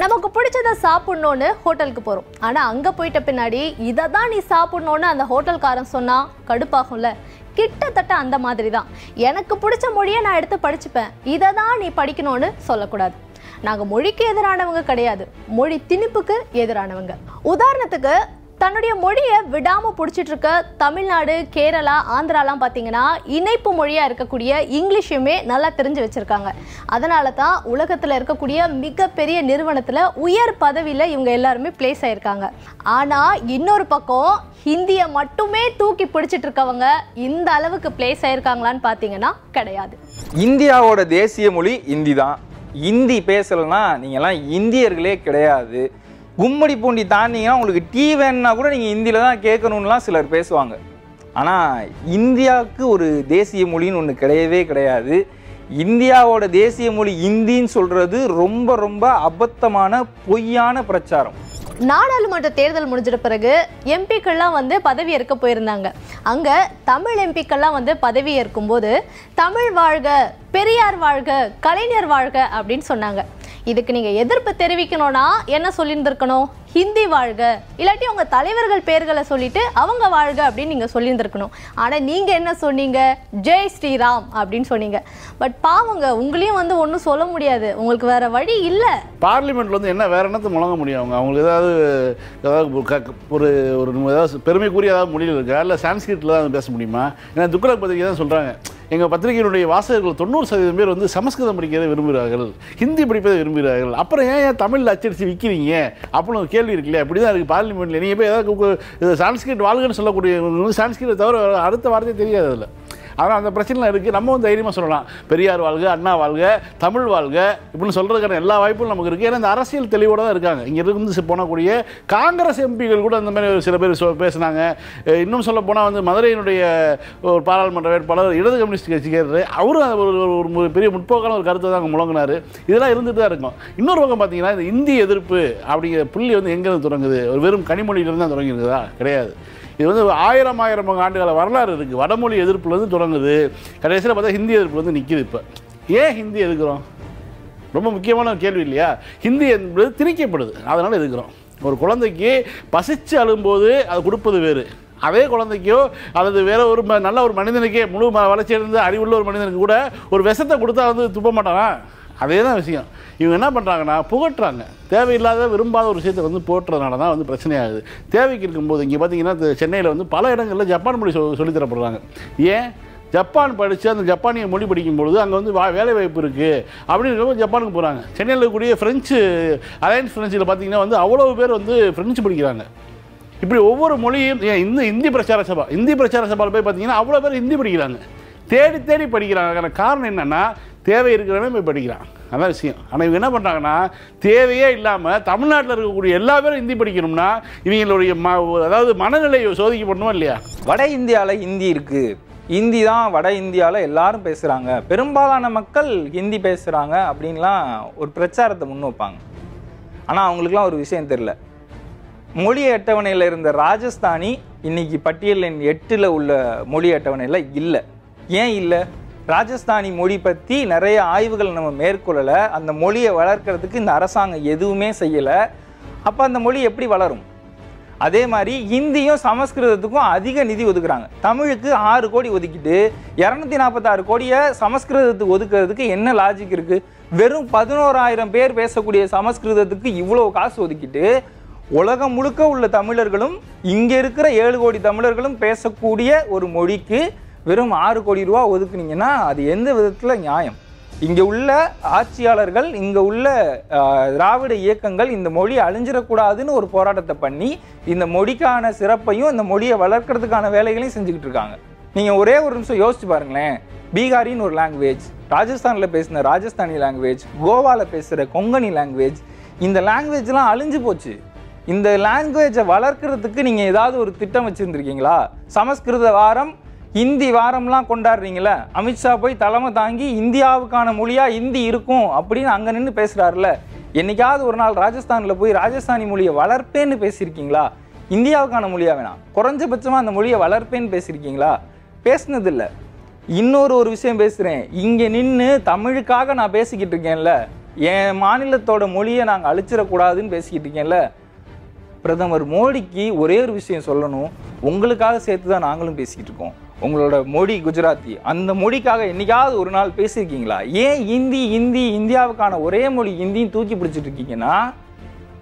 நமக்கு பிடிச்சத சாப்பிடணும்னு ஹோட்டலுக்கு போகிறோம் ஆனால் அங்கே போயிட்ட பின்னாடி இதை தான் நீ சாப்பிடணும்னு அந்த ஹோட்டல்காரன் சொன்னால் கடுப்பாகும்ல? கிட்டத்தட்ட அந்த மாதிரி தான் எனக்கு பிடிச்ச மொழியை நான் எடுத்து படிச்சுப்பேன். இதை தான் நீ படிக்கணும்னு சொல்லக்கூடாது. நாங்கள் மொழிக்கு எதிரானவங்க கிடையாது. மொழி திணிப்புக்கு எதிரானவங்க. உதாரணத்துக்கு தன்னுடைய மொழியை விடாமல் பிடிச்சிட்டு இருக்க தமிழ்நாடு கேரளா ஆந்திராலாம் பார்த்தீங்கன்னா இணைப்பு மொழியாக இருக்கக்கூடிய இங்கிலீஷுமே நல்லா தெரிஞ்சு வச்சுருக்காங்க. அதனால தான் உலகத்தில் இருக்கக்கூடிய மிகப்பெரிய நிறுவனத்தில் உயர் பதவியில் இவங்க எல்லாருமே பிளேஸ் ஆகியிருக்காங்க ஆனால் இன்னொரு பக்கம் ஹிந்தியை மட்டுமே தூக்கி பிடிச்சிட்டு இருக்கவங்க இந்த அளவுக்கு பிளேஸ் ஆகியிருக்காங்களான்னு பார்த்தீங்கன்னா கிடையாது. இந்தியாவோட தேசிய மொழி இந்தி தான். இந்தி பேசலைன்னா நீங்கள்லாம் இந்தியர்களே கிடையாது. கும்மடி பூண்டி தாண்டிங்கன்னா உங்களுக்கு டீ வேணுன்னா கூட நீங்கள் இந்தியில் தான் கேட்கணுன்லாம் சிலர் பேசுவாங்க. ஆனால் இந்தியாவுக்கு ஒரு தேசிய மொழின்னு ஒன்று கிடையவே கிடையாது. இந்தியாவோட தேசிய மொழி இந்தின்னு சொல்கிறது ரொம்ப ரொம்ப அபத்தமான பொய்யான பிரச்சாரம். நாடாளுமன்ற தேர்தல் முடிஞ்சிட்ட பிறகு எம்பிக்கள்லாம் வந்து பதவி ஏற்க போயிருந்தாங்க. அங்க தமிழ் எம்பிக்கள்லாம் வந்து பதவி ஏற்கும்போது தமிழ் வாழ்க பெரியார் வாழ்க கலைஞர் வாழ்க அப்படின்னு சொன்னாங்க. இதுக்கு நீங்க எதிர்ப்பு தெரிவிக்கணும்னா என்ன சொல்லியிருந்திருக்கணும்? ஹிந்தி வாழ்க. இல்லாட்டி உங்க தலைவர்கள் பேர்களை சொல்லிட்டு அவங்க வாழ்க அப்படின்னு நீங்க சொல்லியிருந்திருக்கணும். ஆனா நீங்க என்ன சொன்னீங்க? ஜெய் ஸ்ரீராம் அப்படின்னு சொன்னீங்க. பட் பாவங்க உங்களையும் வந்து ஒன்றும் சொல்ல முடியாது. உங்களுக்கு வேற வழி இல்லை. பார்லிமெண்ட்ல வந்து என்ன வேற என்னத்தை முழங்க முடியும் அவங்க? அவங்களுக்கு ஏதாவது ஏதாவது ஒரு ஒரு ஏதாவது பெருமைக்குரிய ஏதாவது மொழியில் இருக்கா? இல்லை சான்ஸ்கிரிட்டில் தான் பேச முடியுமா? ஏன்னா துக்ளக் பத்திரிகை தான் சொல்கிறாங்க எங்கள் பத்திரிகையினுடைய வாசகர்கள் தொண்ணூறு சதவீதம் பேர் வந்து சமஸ்கிருதம் படிக்கிறதை விரும்புகிறார்கள். ஹிந்தி படிப்பதை விரும்புகிறார்கள். அப்புறம் ஏன் ஏன் தமிழில் அச்சடித்து விற்கிறீங்க அப்படின்னு ஒரு கேள்வி இருக்கு இல்லையா அப்படி தான் இருக்குது பார்லிமெண்ட்டில் நீங்கள் போய் ஏதாவது சான்ஸ்கிரிட் வாழ்கன்னு சொல்லக்கூடிய சான்ஸ்கிரிட் தவிர அடுத்த வார்த்தையே தெரியாது அதில். அதனால் அந்த பிரச்சனைலாம் இருக்குது நம்ம வந்து தைரியமாக சொல்லலாம். பெரியார் வாழ்க அண்ணா வாழ்க தமிழ் வாழ்க இப்படின்னு சொல்கிறதுக்கான எல்லா வாய்ப்பும் நமக்கு இருக்குது ஏன்னா இந்த அரசியல் தெளிவோடு தான் இருக்காங்க. இங்கே இருந்து போனக்கூடிய காங்கிரஸ் எம்பிகள் கூட அந்த மாதிரி சில பேர் சொ பேசுனாங்க. இன்னும் சொல்ல போனால் வந்து மதுரையினுடைய ஒரு பாராளுமன்ற வேட்பாளர் இடது கம்யூனிஸ்ட் கட்சிக்காரர் அவரும் ஒரு ஒரு- பெரிய முற்போக்கான ஒரு கருத்தை தான் அங்கே முழங்கினார். இதெல்லாம் இருந்துட்டு தான் இருக்கும். இன்னொரு பக்கம் பார்த்தீங்கன்னா இந்த இந்திய எதிர்ப்பு அப்படிங்கிற புள்ளி வந்து எங்கேருந்து தொடங்குது? ஒரு வெறும் கனிமொழியிலிருந்து தான் தொடங்கியிருக்குதா? கிடையாது. இது வந்து ஆயிரம் ஆயிரம் ஆண்டுகால வரலாறு இருக்குது வடமொழி எதிர்ப்புலேருந்து தொடங்குது. கடைசியில் பார்த்தா ஹிந்தி எதிர்ப்பு வந்து நிற்கிது இப்போ. ஏன் ஹிந்தி எதுக்குறோம்? ரொம்ப முக்கியமான கேள்வி இல்லையா? ஹிந்தி என்பது திணிக்கப்படுது. அதனால் எதுக்குறோம்? ஒரு குழந்தைக்கு பசிச்சு அழும்போது அது கொடுப்பது வேறு. அதே குழந்தைக்கோ அல்லது வேற ஒரு ம- நல்ல ஒரு மனிதனுக்கே முழு ம- வளர்ச்சி அடைந்த அறிவுள்ள ஒரு மனிதனுக்கு கூட ஒரு விஷத்தை கொடுத்தா வந்து துப்ப மாட்டானா? அதே தான் விஷயம். இவங்க என்ன பண்ணுறாங்கன்னா புகட்டுறாங்க. தேவையில்லாத விரும்பாத ஒரு விஷயத்தை வந்து போட்டுறதுனால தான் வந்து பிரச்சனையாகுது. தேவைக்கு இருக்கும்போது இங்கே பார்த்தீங்கன்னா சென்னையில் வந்து பல இடங்களில் ஜப்பான் மொழி சொல்லி சொல்லித் தரப்படுறாங்க. ஏன்? ஜப்பான் படித்து அந்த ஜப்பானிய மொழி படிக்கும்பொழுது அங்கே வந்து வா வேலை வாய்ப்பு இருக்குது அப்படின்னு ஜப்பானுக்கு போகிறாங்க சென்னையில் இருக்கக்கூடிய ஃப்ரெஞ்சு அலையன்ஸ் ஃப்ரெஞ்சில் பார்த்தீங்கன்னா வந்து அவ்வளோ பேர் வந்து ஃப்ரெஞ்சு படிக்கிறாங்க. இப்படி ஒவ்வொரு மொழியும் ஏன் இந்த இந்தி பிரச்சார சபா இந்தி பிரச்சார சபாவில் போய் பார்த்தீங்கன்னா அவ்வளோ பேர் ஹிந்தி படிக்கிறாங்க. தேடி தேடி படிக்கிறாங்க. காரணம் என்னென்னா தேவை இருக்கிறவனே போய் படிக்கிறான். அதான் விஷயம். ஆனால் இவங்க என்ன பண்ணுறாங்கன்னா தேவையே இல்லாமல் தமிழ்நாட்டில் இருக்கக்கூடிய எல்லா பேரும் ஹிந்தி படிக்கணும்னா இவங்களுடைய ம அதாவது மனநிலையை சோதிக்கப்படணுமா இல்லையா? வட இந்தியாவில் ஹிந்தி இருக்குது ஹிந்தி தான் வட இந்தியாவில் எல்லாரும் பேசுகிறாங்க பெரும்பாலான மக்கள் ஹிந்தி பேசுகிறாங்க அப்படின்லாம் ஒரு பிரச்சாரத்தை முன் வைப்பாங்க. ஆனால் அவங்களுக்குலாம் ஒரு விஷயம் தெரில மொழி அட்டவணையில் இருந்த ராஜஸ்தானி இன்னைக்கு பட்டியலின் எட்டில் உள்ள மொழி அட்டவணையில் இல்லை. ஏன் இல்லை? ராஜஸ்தானி மொழி பற்றி நிறைய ஆய்வுகள் நம்ம மேற்கொள்ளலை. அந்த மொழியை வளர்க்கறதுக்கு இந்த அரசாங்கம் எதுவுமே செய்யலை. அப்போ அந்த மொழி எப்படி வளரும்? அதே மாதிரி ஹிந்தியும் சமஸ்கிருதத்துக்கும் அதிக நிதி ஒதுக்குறாங்க. தமிழுக்கு ஆறு கோடி ஒதுக்கிட்டு இரநூத்தி நாற்பத்தாறு கோடியை சமஸ்கிருதத்துக்கு ஒதுக்குறதுக்கு என்ன லாஜிக் இருக்குது வெறும் பதினோராயிரம் பேர் பேசக்கூடிய சமஸ்கிருதத்துக்கு இவ்வளோ காசு ஒதுக்கிட்டு உலகம் முழுக்க உள்ள தமிழர்களும் இங்கே இருக்கிற ஏழு கோடி தமிழர்களும் பேசக்கூடிய ஒரு மொழிக்கு வெறும் ஆறு கோடி ரூபா ஒதுக்குனீங்கன்னா அது எந்த விதத்தில் நியாயம்? இங்கே உள்ள ஆட்சியாளர்கள் இங்கே உள்ள திராவிட இயக்கங்கள் இந்த மொழி அழிஞ்சிடக்கூடாதுன்னு ஒரு போராட்டத்தை பண்ணி இந்த மொழிக்கான சிறப்பையும் இந்த மொழியை வளர்க்கறதுக்கான வேலைகளையும் செஞ்சுக்கிட்டு இருக்காங்க. நீங்கள் ஒரே ஒரு நிமிஷம் யோசிச்சு பாருங்களேன். பீகாரின்னு ஒரு லாங்குவேஜ் ராஜஸ்தானில் பேசின ராஜஸ்தானி லாங்குவேஜ் கோவால பேசுகிற கொங்கணி லாங்குவேஜ் இந்த லாங்குவேஜ்லாம் அழிஞ்சு போச்சு. இந்த லாங்குவேஜை வளர்க்குறதுக்கு நீங்கள் ஏதாவது ஒரு திட்டம் வச்சுருந்துருக்கீங்களா? சமஸ்கிருத வாரம் ஹிந்தி வாரம்லாம் கொண்டாடுறீங்களே? அமித்ஷா போய் தலைமை தாங்கி இந்தியாவுக்கான மொழியாக ஹிந்தி இருக்கும் அப்படின்னு அங்கே நின்று பேசுகிறாருல என்னைக்காவது ஒரு நாள் ராஜஸ்தானில் போய் ராஜஸ்தானி மொழியை வளர்ப்பேன்னு பேசியிருக்கீங்களா? இந்தியாவுக்கான மொழியாக வேணாம் குறைஞ்சபட்சமாக அந்த மொழியை வளர்ப்பேன்னு பேசியிருக்கீங்களா? பேசுனதில்லை. இன்னொரு ஒரு விஷயம் பேசுகிறேன் இங்கே நின்று தமிழுக்காக நான் பேசிக்கிட்டு இருக்கேன்ல. என் மாநிலத்தோட மொழியை நாங்கள் அழிச்சிடக்கூடாதுன்னு பேசிக்கிட்டு இருக்கேன்ல. பிரதமர் மோடிக்கு ஒரே ஒரு விஷயம் சொல்லணும். உங்களுக்காக சேர்த்து தான் நாங்களும் பேசிக்கிட்டு இருக்கோம். உங்களோட மொழி குஜராத்தி அந்த மொழிக்காக என்னைக்காவது ஒரு நாள் பேசியிருக்கீங்களா? ஏன் ஹிந்தி ஹிந்தி இந்தியாவுக்கான ஒரே மொழி இந்தியும் தூக்கி பிடிச்சிட்டு இருக்கீங்கன்னா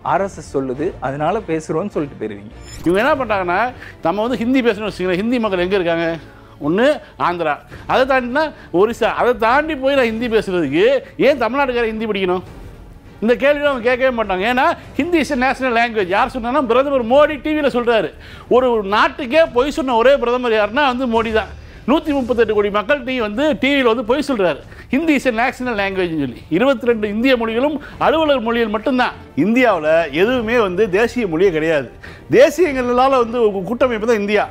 அரசு சொல்லுது அதனால பேசுகிறோன்னு சொல்லிட்டு போயிருவீங்க. இவங்க என்ன பண்ணுறாங்கன்னா நம்ம வந்து ஹிந்தி பேசணும்னு வச்சுக்கோங்க ஹிந்தி மக்கள் எங்கே இருக்காங்க? ஒன்று ஆந்திரா. அதை தாண்டினா ஒரிசா. அதை தாண்டி போய் நான் ஹிந்தி பேசுகிறதுக்கு ஏன் தமிழ்நாட்டுக்கார ஹிந்தி படிக்கணும்? இந்த கேள்வியை அவங்க கேட்கவே மாட்டாங்க. ஏன்னா ஹிந்தி இஸ் நேஷனல் லாங்குவேஜ் யார் சொன்னா பிரதமர் மோடி டிவியில் சொல்கிறாரு ஒரு நாட்டுக்கே பொய் சொன்ன ஒரே பிரதமர் யாருன்னா வந்து மோடி தான். நூற்றி முப்பத்தெட்டு கோடி மக்கள்கிட்டையும் வந்து டிவியில் வந்து பொய் சொல்கிறாரு ஹிந்தி இஸ் நேஷனல் லாங்குவேஜ்னு சொல்லி. இருபத்தி ரெண்டு இந்திய மொழிகளும் அலுவலர் மொழிகள் மட்டும்தான். இந்தியாவில் எதுவுமே வந்து தேசிய மொழியே கிடையாது. தேசியங்களால் வந்து கூட்டமைப்பு தான் இந்தியா.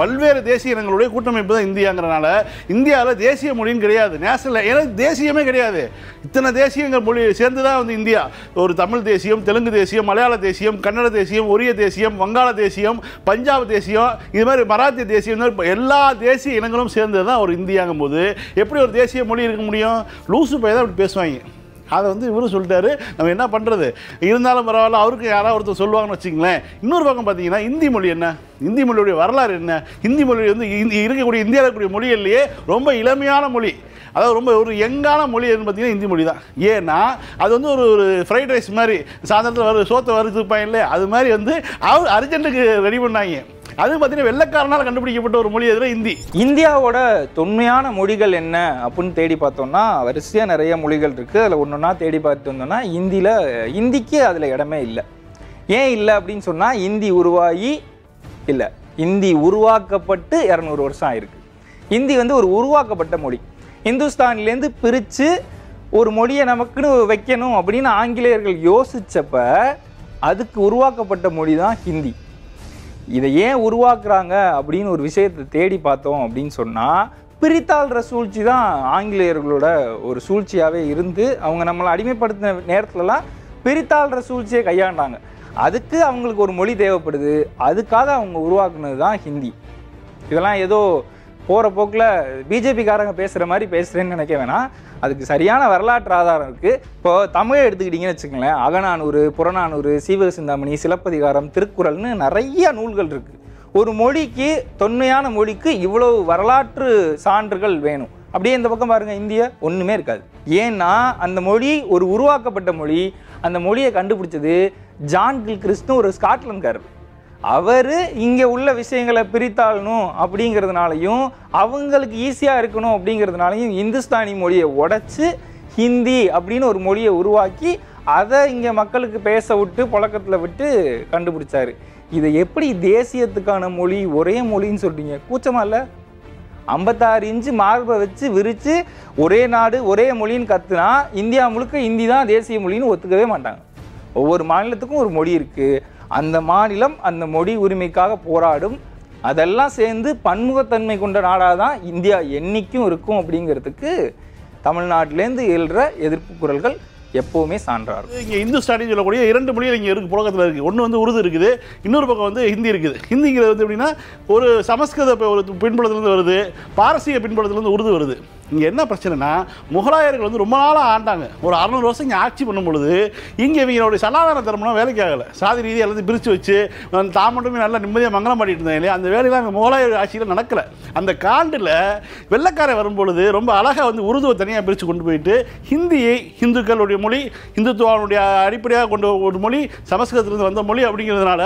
பல்வேறு தேசிய இனங்களுடைய கூட்டமைப்பு தான் இந்தியாங்கிறனால இந்தியாவில் தேசிய மொழின்னு கிடையாது. நேஷனல் ஏன்னா தேசியமே கிடையாது. இத்தனை தேசியங்கள் மொழி சேர்ந்து தான் வந்து இந்தியா. ஒரு தமிழ் தேசியம் தெலுங்கு தேசியம் மலையாள தேசியம் கன்னட தேசியம் ஒரிய தேசியம் வங்காள தேசியம் பஞ்சாப் தேசியம் இது மாதிரி மராத்திய தேசியம் எல்லா தேசிய இனங்களும் சேர்ந்தது தான் ஒரு இந்தியாங்கும் போது எப்படி ஒரு தேசிய மொழி இருக்க முடியும்? லூசு பையன் தான் அப்படி பேசுவாங்க. அதை வந்து இவரும் சொல்லிட்டாரு. நம்ம என்ன பண்ணுறது இருந்தாலும் பரவாயில்ல அவருக்கு யாராவது ஒருத்தர் சொல்லுவாங்கன்னு வச்சுங்களேன் இன்னொரு பக்கம் பார்த்தீங்கன்னா இந்தி மொழி என்ன? இந்தி மொழியுடைய வரலாறு என்ன? ஹிந்தி மொழி வந்து இந்தி- இருக்கக்கூடிய இந்தியாவில் இருக்கக்கூடிய மொழிகள்லேயே ரொம்ப இளமையான மொழி. அதாவது ரொம்ப ஒரு யங்கான மொழி பார்த்தீங்கன்னா இந்தி மொழி தான் ஏன்னா அது வந்து ஒரு ஒரு ஃப்ரைட் ரைஸ் மாதிரி சாயந்தரத்தில் வர சோத்தை வறுத்துப்பாங்க இல்லையா? அது மாதிரி வந்து அவர் அர்ஜென்ட்டுக்கு ரெடி பண்ணாங்க. அது பார்த்தீங்கன்னா வெள்ளக்காரனால் கண்டுபிடிக்கப்பட்ட ஒரு மொழி எதிராக இந்தி. இந்தியாவோட தொன்மையான மொழிகள் என்ன அப்படின்னு தேடி பார்த்தோம்னா வரிசையாக நிறைய மொழிகள் இருக்குது அதில் ஒன்றொன்னா தேடி பார்த்து வந்தோம்னா இந்தியில் இந்திக்கு அதில் இடமே இல்லை. ஏன் இல்லை அப்படின்னு சொன்னால் இந்தி உருவாகி இல்லை. இந்தி உருவாக்கப்பட்டு இரநூறு வருஷம் ஆயிருக்கு. இந்தி வந்து ஒரு உருவாக்கப்பட்ட மொழி. இந்துஸ்தான்லேருந்து பிரித்து ஒரு மொழியை நமக்குன்னு வைக்கணும் அப்படின்னு ஆங்கிலேயர்கள் யோசித்தப்ப அதுக்கு உருவாக்கப்பட்ட மொழி தான் ஹிந்தி. இதை ஏன் உருவாக்குறாங்க அப்படின்னு ஒரு விஷயத்தை தேடி பார்த்தோம் அப்படின்னு சொன்னால் பிரித்தாள்ற சூழ்ச்சி தான் ஆங்கிலேயர்களோட ஒரு சூழ்ச்சியாகவே இருந்து அவங்க நம்மளை அடிமைப்படுத்தின நேரத்துலலாம் பிரித்தாள்ற சூழ்ச்சியை கையாண்டாங்க. அதுக்கு அவங்களுக்கு ஒரு மொழி தேவைப்படுது அதுக்காக அவங்க உருவாக்குனது தான் ஹிந்தி. இதெல்லாம் ஏதோ போகிற போக்கில் பிஜேபிக்காரங்க பேசுகிற மாதிரி பேசுகிறேன்னு நினைக்க வேணாம். அதுக்கு சரியான வரலாற்று ஆதாரம் இருக்குது இப்போ தமிழை எடுத்துக்கிட்டிங்கன்னு வச்சுக்கோங்களேன். அகநானூறு புறநானூறு சீவக சிந்தாமணி சிலப்பதிகாரம் திருக்குறள்னு நிறைய நூல்கள் இருக்குது ஒரு மொழிக்கு தொன்மையான மொழிக்கு இவ்வளவு வரலாற்று சான்றுகள் வேணும். அப்படியே இந்த பக்கம் பாருங்க இந்தியா ஒன்றுமே இருக்காது. ஏன்னா அந்த மொழி ஒரு உருவாக்கப்பட்ட மொழி. அந்த மொழியை கண்டுபிடிச்சது ஜான் கில் கிறிஸ்னு ஒரு ஸ்காட்லாந்துக்காரர். அவர் இங்கே உள்ள விஷயங்களை பிரித்தாளணும் அப்படிங்கிறதுனாலையும் அவங்களுக்கு ஈஸியாக இருக்கணும் அப்படிங்கிறதுனாலையும் இந்துஸ்தானி மொழியை உடச்சி ஹிந்தி அப்படின்னு ஒரு மொழியை உருவாக்கி அதை இங்கே மக்களுக்கு பேச விட்டு புழக்கத்தில் விட்டு கண்டுபிடிச்சார். இதை எப்படி தேசியத்துக்கான மொழி ஒரே மொழின்னு சொல்கிறீங்க கூச்சமாக இல்லை? ஐம்பத்தாறு இன்ச்சு மார்பை வச்சு விரித்து ஒரே நாடு ஒரே மொழின்னு கத்துனா இந்தியா முழுக்க ஹிந்தி தான் தேசிய மொழின்னு ஒத்துக்கவே மாட்டாங்க. ஒவ்வொரு மாநிலத்துக்கும் ஒரு மொழி இருக்குது அந்த மாநிலம் அந்த மொழி உரிமைக்காக போராடும். அதெல்லாம் சேர்ந்து பன்முகத்தன்மை கொண்ட நாடாக தான் இந்தியா என்றைக்கும் இருக்கும் அப்படிங்கிறதுக்கு தமிழ்நாட்டிலேருந்து எழுற எதிர்ப்பு குரல்கள் எப்போவுமே சான்றார் இங்கே இங்கே இந்துஸ்தானி சொல்லக்கூடிய இரண்டு மொழிகள் இங்கே இருக்கு புழக்கத்தில் இருக்குது ஒன்று வந்து உருது இருக்குது இன்னொரு பக்கம் வந்து ஹிந்தி இருக்குது. ஹிந்திங்கிறது வந்து எப்படின்னா ஒரு சமஸ்கிருத ஒரு பின்புலத்துலேருந்து வருது பாரசீக பின்புலத்துலேருந்து உருது வருது. இங்கே என்ன பிரச்சனைனா முகலாயர்கள் வந்து ரொம்ப நாளாக ஆண்டாங்க. ஒரு அறுநூறு வருஷம் இங்கே ஆட்சி பண்ணும் பொழுது இங்கே இவங்களுடைய சனாதன தர்மம்லாம் வேலைக்கு ஆகலை. சாதி ரீதியாக எல்லாத்தையும் பிரித்து வச்சு அஹ் தான் மட்டுமே நல்லா நிம்மதியாக மங்களம் பாடிட்டு இருந்தாங்க இல்லையா? அந்த வேலையெல்லாம் இங்கே முகலாயர் ஆட்சியில் நடக்கலை. அந்த காண்டில் வெள்ளைக்காரன் வரும்பொழுது ரொம்ப அழகாக வந்து உருதுவை தனியாக பிரித்து கொண்டு போயிட்டு ஹிந்தியை இந்துக்களுடைய மொழி இந்துத்துவனுடைய அடிப்படையாக கொண்டு ஒரு மொழி சமஸ்கிருதத்திலிருந்து வந்த மொழி அப்படிங்கிறதுனால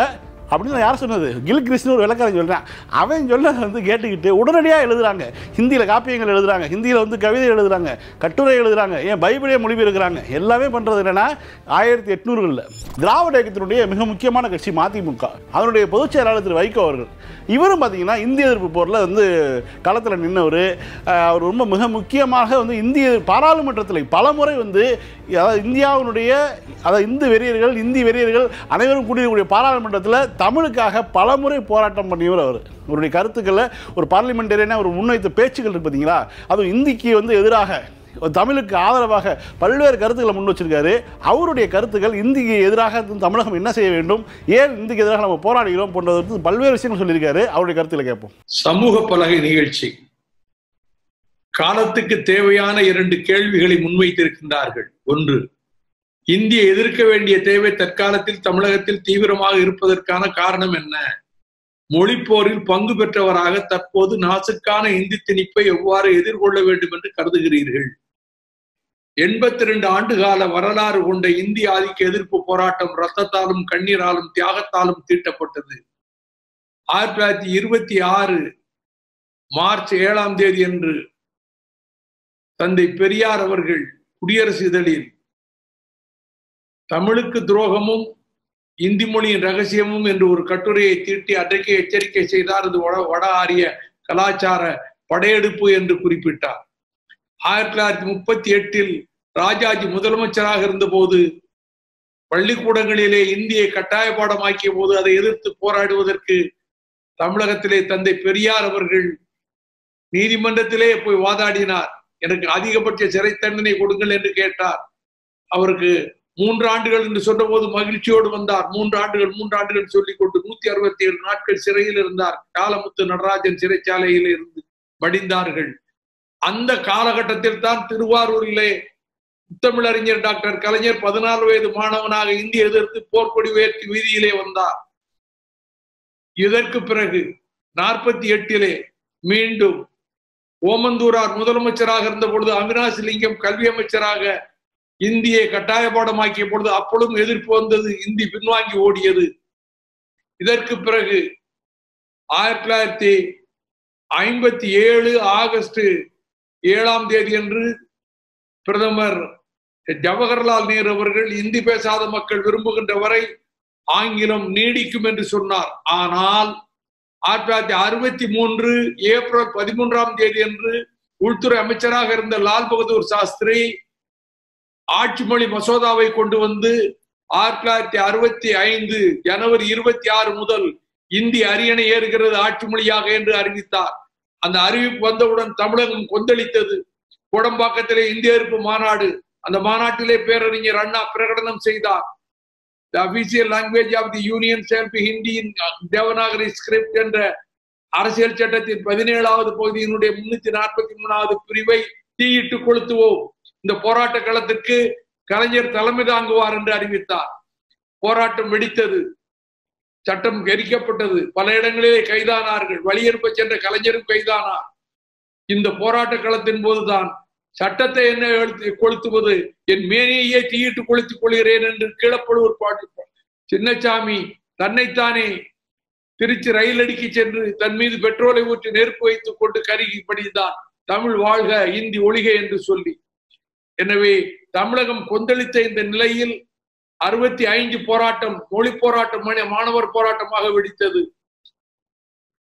அப்படின்னு யார் சொன்னது? கில் கிருஷ்ணன் ஒரு விளக்காரன் சொல்கிறான் அவன் சொல்ல வந்து கேட்டுக்கிட்டு உடனடியாக எழுதுறாங்க. ஹிந்தியில் காப்பியங்கள் எழுதுறாங்க. ஹிந்தியில் வந்து கவிதை எழுதுறாங்க. கட்டுரை எழுதுறாங்க. ஏன் பைபிளே மொழிபெயர்க்கிறாங்க. எல்லாமே பண்ணுறது என்னன்னா ஆயிரத்தி எட்நூறுகளில் திராவிட இயக்கத்தினுடைய மிக முக்கியமான கட்சி மதிமுக. அதனுடைய பொதுச் செயலாளர் திரு வைகோ அவர்கள். இவரும் பார்த்தீங்கன்னா இந்திய எதிர்ப்பு போரில் வந்து களத்தில் நின்றவர் அவர் ரொம்ப மிக முக்கியமாக வந்து இந்திய பாராளுமன்றத்தில் பல முறை வந்து அதாவது இந்தியாவினுடைய அதாவது இந்து வெறியர்கள் இந்தி வெறியர்கள் அனைவரும் கூடியிருக்கக்கூடிய பாராளுமன்றத்தில் தமிழுக்காக பல முறை போராட்டம் பண்ணியவர் அவர். அவருடைய கருத்துக்களை ஒரு பார்லிமெண்டேரியனாக ஒரு முன்வைத்த பேச்சுக்கள் இருக்கு பார்த்தீங்களா? அதுவும் இந்திக்கு வந்து எதிராக. தமிழுக்கு ஆதரவாக பல்வேறு கருத்துக்களை முன் வச்சிருக்காரு. அவருடைய கருத்துக்கள் இந்திக்கு எதிராக தமிழகம் என்ன செய்ய வேண்டும்? ஏன் இந்திக்கு எதிராக நம்ம போராடுகிறோம் போன்றது பல்வேறு விஷயங்கள் சொல்லியிருக்காரு. அவருடைய கருத்துல கேட்போம். சமூக பலகை நிகழ்ச்சி. காலத்துக்கு தேவையான இரண்டு கேள்விகளை முன்வைத்திருக்கின்றார்கள். ஒன்று இந்தியை எதிர்க்க வேண்டிய தேவை தற்காலத்தில் தமிழகத்தில் தீவிரமாக இருப்பதற்கான காரணம் என்ன? மொழிப்போரில் பங்கு பெற்றவராக தற்போது நாசுக்கான இந்தி திணிப்பை எவ்வாறு எதிர்கொள்ள வேண்டும் என்று கருதுகிறீர்கள்? எண்பத்தி ரெண்டு ஆண்டுகால வரலாறு கொண்ட இந்திய ஆதிக்க எதிர்ப்பு போராட்டம் ரத்தத்தாலும் கண்ணீராலும் தியாகத்தாலும் தீட்டப்பட்டது. ஆயிரத்தி தொள்ளாயிரத்தி இருபத்தி ஆறு மார்ச் ஏழாம் தேதி அன்று தந்தை பெரியார் அவர்கள் குடியரசு இதழில் தமிழுக்கு துரோகமும் இந்தி மொழியின் ரகசியமும் என்று ஒரு கட்டுரையை தீட்டி அன்றைக்கு எச்சரிக்கை செய்தார். அது வட வட ஆரிய கலாச்சார படையெடுப்பு என்று குறிப்பிட்டார். ஆயிரத்தி தொள்ளாயிரத்தி முப்பத்தி எட்டில் ராஜாஜி முதலமைச்சராக இருந்தபோது பள்ளிக்கூடங்களிலே இந்தியை கட்டாய பாடமாக்கிய போது அதை எதிர்த்து போராடுவதற்கு தமிழகத்திலே தந்தை பெரியார் அவர்கள் நீதிமன்றத்திலே போய் வாதாடினார். எனக்கு அதிகபட்ச சிறை தண்டனை கொடுங்கள் என்று கேட்டார். அவருக்கு மூன்று ஆண்டுகள் என்று சொன்னபோது மகிழ்ச்சியோடு வந்தார். மூன்று ஆண்டுகள் மூன்று ஆண்டுகள் சொல்லிக் கொண்டு நூத்தி அறுபத்தி ஏழு நாட்கள் சிறையில் இருந்தார். காலமுத்து நடராஜன் சிறைச்சாலையில் இருந்து மடிந்தார்கள். அந்த காலகட்டத்தில் தான் திருவாரூரிலே முத்தமிழறிஞர் டாக்டர் கலைஞர் பதினாலு வயது மாணவனாக இந்திய எதிர்த்து போர்க்கொடி உயர்த்தி வீதியிலே வந்தார். இதற்கு பிறகு நாற்பத்தி எட்டிலே மீண்டும் ஓமந்தூரார் முதலமைச்சராக இருந்த பொழுது அவினாசி லிங்கம் கல்வி அமைச்சராக இந்தியை கட்டாய பாடமாக்கிய பொழுது அப்பொழுதும் எதிர்ப்பு வந்தது இந்தி பின்வாங்கி ஓடியது. இதற்கு பிறகு ஆயிரத்தி தொள்ளாயிரத்தி ஐம்பத்தி ஏழு ஆகஸ்ட் ஏழாம் தேதி அன்று பிரதமர் ஜவஹர்லால் நேரு அவர்கள் இந்தி பேசாத மக்கள் விரும்புகின்ற வரை ஆங்கிலம் நீடிக்கும் என்று சொன்னார். ஆனால் ஆயிரத்தி தொள்ளாயிரத்தி அறுபத்தி மூன்று ஏப்ரல் பதிமூன்றாம் தேதி அன்று உள்துறை அமைச்சராக இருந்த லால் பகதூர் சாஸ்திரி ஆட்சி மொழி மசோதாவை கொண்டு வந்து ஆயிரத்தி தொள்ளாயிரத்தி அறுபத்தி ஐந்து ஜனவரி இருபத்தி ஆறு முதல் இந்தி அரியணை ஏறுகிறது ஆட்சி மொழியாக என்று அறிவித்தார். அந்த அறிவிப்பு வந்தவுடன் தமிழகம் கொந்தளித்தது. கோடம்பாக்கத்திலே இந்திய எதிர்ப்பு மாநாடு அந்த மாநாட்டிலே பேரறிஞர் அண்ணா பிரகடனம் செய்தார். The official language of the union shall be Hindi in Devanagari script என்ற அரசியல் சட்டத்தின் பதினேழாவது பகுதியினுடைய முன்னூத்தி நாற்பத்தி மூணாவது பிரிவை தீயிட்டு கொளுத்துவோம். இந்த போராட்ட களத்திற்கு கலைஞர் தலைமை தாங்குவார் என்று அறிவித்தார். போராட்டம் வெடித்தது. சட்டம் எரிக்கப்பட்டது. பல இடங்களிலே கைதானார்கள். வழியெடுப்ப சென்ற கலைஞரும் கைதானார். இந்த போராட்ட களத்தின் போதுதான் சட்டத்தை என்ன எழுத்து கொளுத்துவது? என் மேனியையே தீயிட்டு கொளுத்திக் கொள்கிறேன் என்று கீழப்படுவர் பாட்டு சின்னசாமி தன்னைத்தானே திருச்சி ரயில் அடிக்கு சென்று தன் மீது பெட்ரோலை ஊற்றி நெருப்பு வைத்துக் கொண்டு கருகி படித்தான் தமிழ் வாழ்க இந்தி ஒழிக என்று சொல்லி. எனவே தமிழகம் கொந்தளித்த இந்த நிலையில் அறுபத்தி ஐந்து போராட்டம் மொழி போராட்டம் மாணவர் போராட்டமாக வெடித்தது.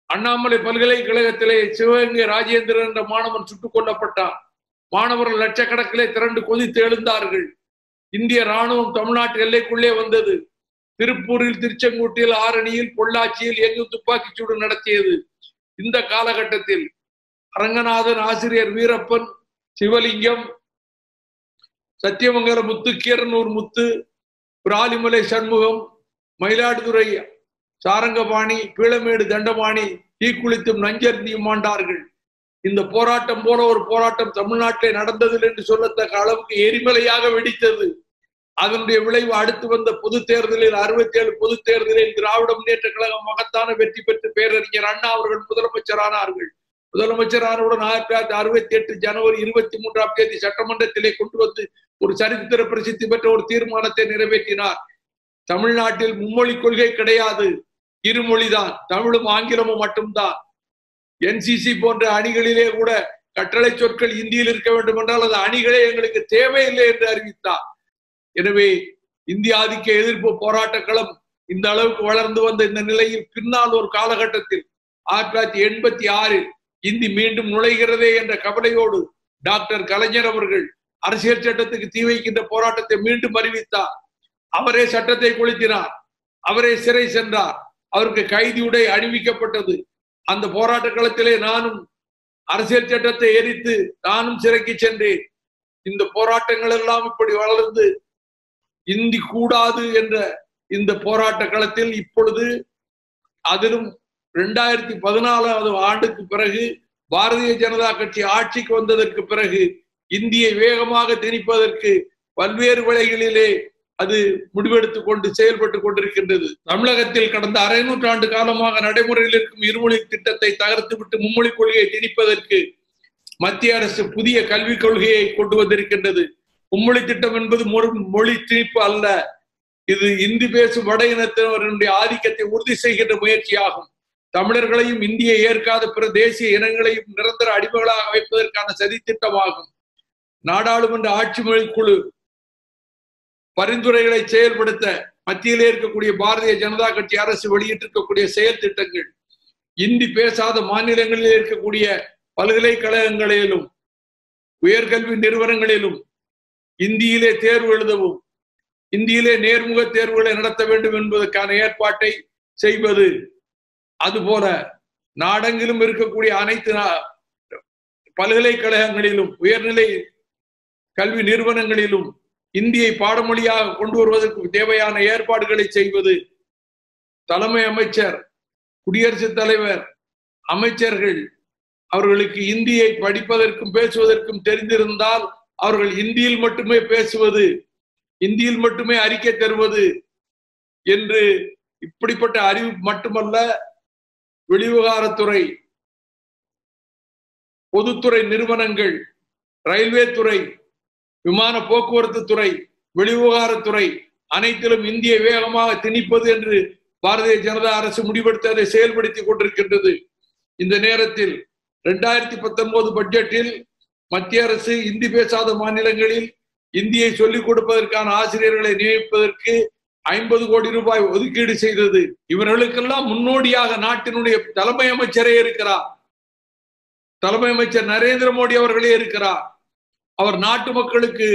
அண்ணாமலை பல்கலைக்கழகத்திலே சிவகங்கை ராஜேந்திரன் என்ற மாணவன் சுட்டுக் கொல்லப்பட்டான். மாணவர்கள் லட்சக்கணக்கிலே திரண்டு கொதித்து எழுந்தார்கள். இந்திய ராணுவம் தமிழ்நாட்டு எல்லைக்குள்ளே வந்தது. திருப்பூரில் திருச்செங்கோட்டில் ஆரணியில் பொள்ளாச்சியில் எங்கும் துப்பாக்கிச் சூடு நடத்தியது. இந்த காலகட்டத்தில் அரங்கநாதன் ஆசிரியர் வீரப்பன் சிவலிங்கம் சத்தியமங்கல முத்து கீரனூர் முத்து பிராலிமலை சண்முகம் மயிலாடுதுறை சாரங்கபாணி பீளமேடு தண்டபாணி தீக்குளித்தும் நஞ்சர் மாண்டார்கள். இந்த போராட்டம் போல ஒரு போராட்டம் தமிழ்நாட்டிலே நடந்ததில் என்று சொல்லத்தக்க அளவுக்கு எரிமலையாக வெடித்தது. அதனுடைய விளைவு அடுத்து வந்த பொது தேர்தலில் அறுபத்தி ஏழு பொது தேர்தலில் திராவிட முன்னேற்ற கழகம் மகத்தான வெற்றி பெற்று பேரறிஞர் அண்ணா அவர்கள் முதலமைச்சரானார்கள். முதலமைச்சரானவுடன் ஆயிரத்தி தொள்ளாயிரத்தி அறுபத்தி எட்டு ஜனவரி இருபத்தி மூன்றாம் தேதி சட்டமன்றத்திலே கொண்டு வந்து ஒரு சரித்திர பிரசித்தி பெற்ற ஒரு தீர்மானத்தை நிறைவேற்றினார். தமிழ்நாட்டில் மும்மொழி கொள்கை கிடையாது. இருமொழிதான். தமிழும் ஆங்கிலமும் மட்டும்தான். என்சிசி போன்ற அணிகளிலே கூட கட்டளை சொற்கள் இந்தியில் இருக்க வேண்டும் என்றால் அது அணிகளே எங்களுக்கு தேவையில்லை என்று அறிவித்தார். எனவே இந்திய ஆதிக்க எதிர்ப்பு போராட்ட களம் இந்த அளவுக்கு வளர்ந்து வந்த இந்த நிலையில் பின்னால் ஒரு காலகட்டத்தில் ஆயிரத்தி தொள்ளாயிரத்தி எண்பத்தி ஆறில் இந்தி மீண்டும் நுழைகிறதே என்ற கவலையோடு டாக்டர் கலைஞர் அவர்கள் அரசியல் சட்டத்துக்கு தீ வைக்கின்ற போராட்டத்தை மீண்டும் அறிவித்தார். அவரே சட்டத்தை கொளுத்தினார். அவரே சிறை சென்றார். அவருக்கு கைதி உடை அணிவிக்கப்பட்டது. அந்த போராட்ட களத்திலே நானும் அரசியல் சட்டத்தை எரித்து நானும் சிறைக்கு சென்றேன். இந்த போராட்டங்கள் எல்லாம் இப்படி வளர்ந்து இந்தி கூடாது என்ற இந்த போராட்ட களத்தில் இப்பொழுது அதிலும் இரண்டாயிரத்தி பதினாலாவது ஆண்டுக்கு பிறகு பாரதிய ஜனதா கட்சி ஆட்சிக்கு வந்ததற்கு பிறகு இந்தியை வேகமாக திணிப்பதற்கு பல்வேறு வழிகளிலே அது முடிவெடுத்துக் கொண்டு செயல்பட்டு கொண்டிருக்கின்றது. தமிழகத்தில் கடந்த அரை நூற்றாண்டு காலமாக நடைமுறையில் இருக்கும் இருமொழி திட்டத்தை தகர்த்துவிட்டு மும்மொழி கொள்கையை திணிப்பதற்கு மத்திய அரசு புதிய கல்விக் கொள்கையை கொண்டு வந்திருக்கின்றது. மும்மொழி திட்டம் என்பது மொழி- மொழி திணிப்பு அல்ல. இது இந்தி பேசும் வட இனத்தினருடைய ஆதிக்கத்தை உறுதி செய்கின்ற முயற்சியாகும். தமிழர்களையும் இந்தியை ஏற்காத பிற தேசிய இனங்களையும் நிரந்தர அடிமைகளாக வைப்பதற்கான சதித்திட்டமாகும். நாடாளுமன்ற ஆட்சி மொழி குழு பரிந்துரைகளை செயல்படுத்த மத்தியிலே இருக்கக்கூடிய பாரதிய ஜனதா கட்சி அரசு வெளியிட்டிருக்கக்கூடிய செயல் திட்டங்கள் இந்தி பேசாத மாநிலங்களில் இருக்கக்கூடிய பல்கலைக்கழகங்களிலும் உயர்கல்வி நிறுவனங்களிலும் இந்தியிலே தேர்வு எழுதவும் இந்தியிலே நேர்முக தேர்வுகளை நடத்த வேண்டும் என்பதற்கான ஏற்பாட்டை செய்வது அதுபோல நாடெங்கிலும் இருக்கக்கூடிய அனைத்து நா- பல்கலைக்கழகங்களிலும் உயர்நிலை கல்வி நிறுவனங்களிலும் இந்தியை பாடமொழியாக கொண்டு வருவதற்கு தேவையான ஏற்பாடுகளை செய்வது தலைமை அமைச்சர் குடியரசுத் தலைவர் அமைச்சர்கள் அவர்களுக்கு இந்தியை படிப்பதற்கும் பேசுவதற்கும் தெரிந்திருந்தால் அவர்கள் இந்தியில் மட்டுமே பேசுவது இந்தியில் மட்டுமே அறிக்கை தருவது என்று இப்படிப்பட்ட அறிவு மட்டுமல்ல வெளிவிவகாரத்துறை பொதுத்துறை நிறுவனங்கள் ரயில்வே துறை விமான போக்குவரத்து துறை வெளிவிவகாரத்துறை அனைத்திலும் இந்தியை வேகமாக திணிப்பது என்று பாரதிய ஜனதா அரசு முடிவெடுத்து அதை செயல்படுத்திக் கொண்டிருக்கின்றது. இந்த நேரத்தில் இரண்டாயிரத்தி பத்தொன்பது பட்ஜெட்டில் மத்திய அரசு இந்தி பேசாத மாநிலங்களில் இந்தியை சொல்லிக் கொடுப்பதற்கான ஆசிரியர்களை நியமிப்பதற்கு ஐம்பது கோடி ரூபாய் ஒதுக்கீடு செய்தது. இவர்களுக்கெல்லாம் முன்னோடியாக நாட்டினுடைய தலைமை அமைச்சரே இருக்கிறார். தலைமை அமைச்சர் நரேந்திர மோடி அவர்களே இருக்கிறார். அவர் நாட்டு மக்களுக்கு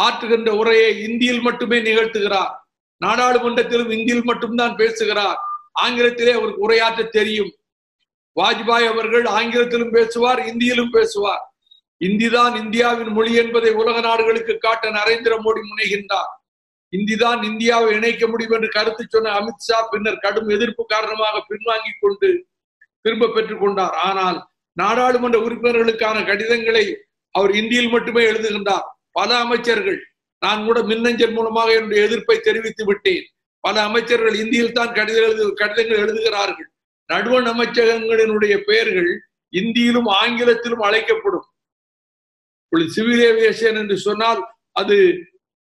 ஆற்றுகின்ற உரையை இந்தியில் மட்டுமே நிகழ்த்துகிறார். நாடாளுமன்றத்திலும் இந்தியில் மட்டும்தான் பேசுகிறார். ஆங்கிலத்திலே அவருக்கு உரையாற்ற தெரியும். வாஜ்பாய் அவர்கள் ஆங்கிலத்திலும் பேசுவார் இந்தியிலும் பேசுவார். இந்திதான் இந்தியாவின் மொழி என்பதை உலக நாடுகளுக்கு காட்ட நரேந்திர மோடி முனைகின்றார். இந்திதான் இந்தியாவை இணைக்க முடியும் என்று கருத்து சொன்ன அமித்ஷா பின்னர் கடும் எதிர்ப்பு காரணமாக பின்வாங்கி கொண்டு திரும்ப பெற்றுக் கொண்டார். ஆனால் நாடாளுமன்ற உறுப்பினர்களுக்கான கடிதங்களை அவர் இந்தியில் மட்டுமே எழுதுகின்றார். பல அமைச்சர்கள் நான் கூட மின்னஞ்சல் மூலமாக என்னுடைய எதிர்ப்பை தெரிவித்து விட்டேன். பல அமைச்சர்கள் இந்தியில் தான் கடிதம் எழுது கடிதங்கள் எழுதுகிறார்கள். நடுவண் அமைச்சகங்களினுடைய பெயர்கள் இந்தியிலும் ஆங்கிலத்திலும் அழைக்கப்படும். சிவில் ஏவியேஷன் என்று சொன்னால் அது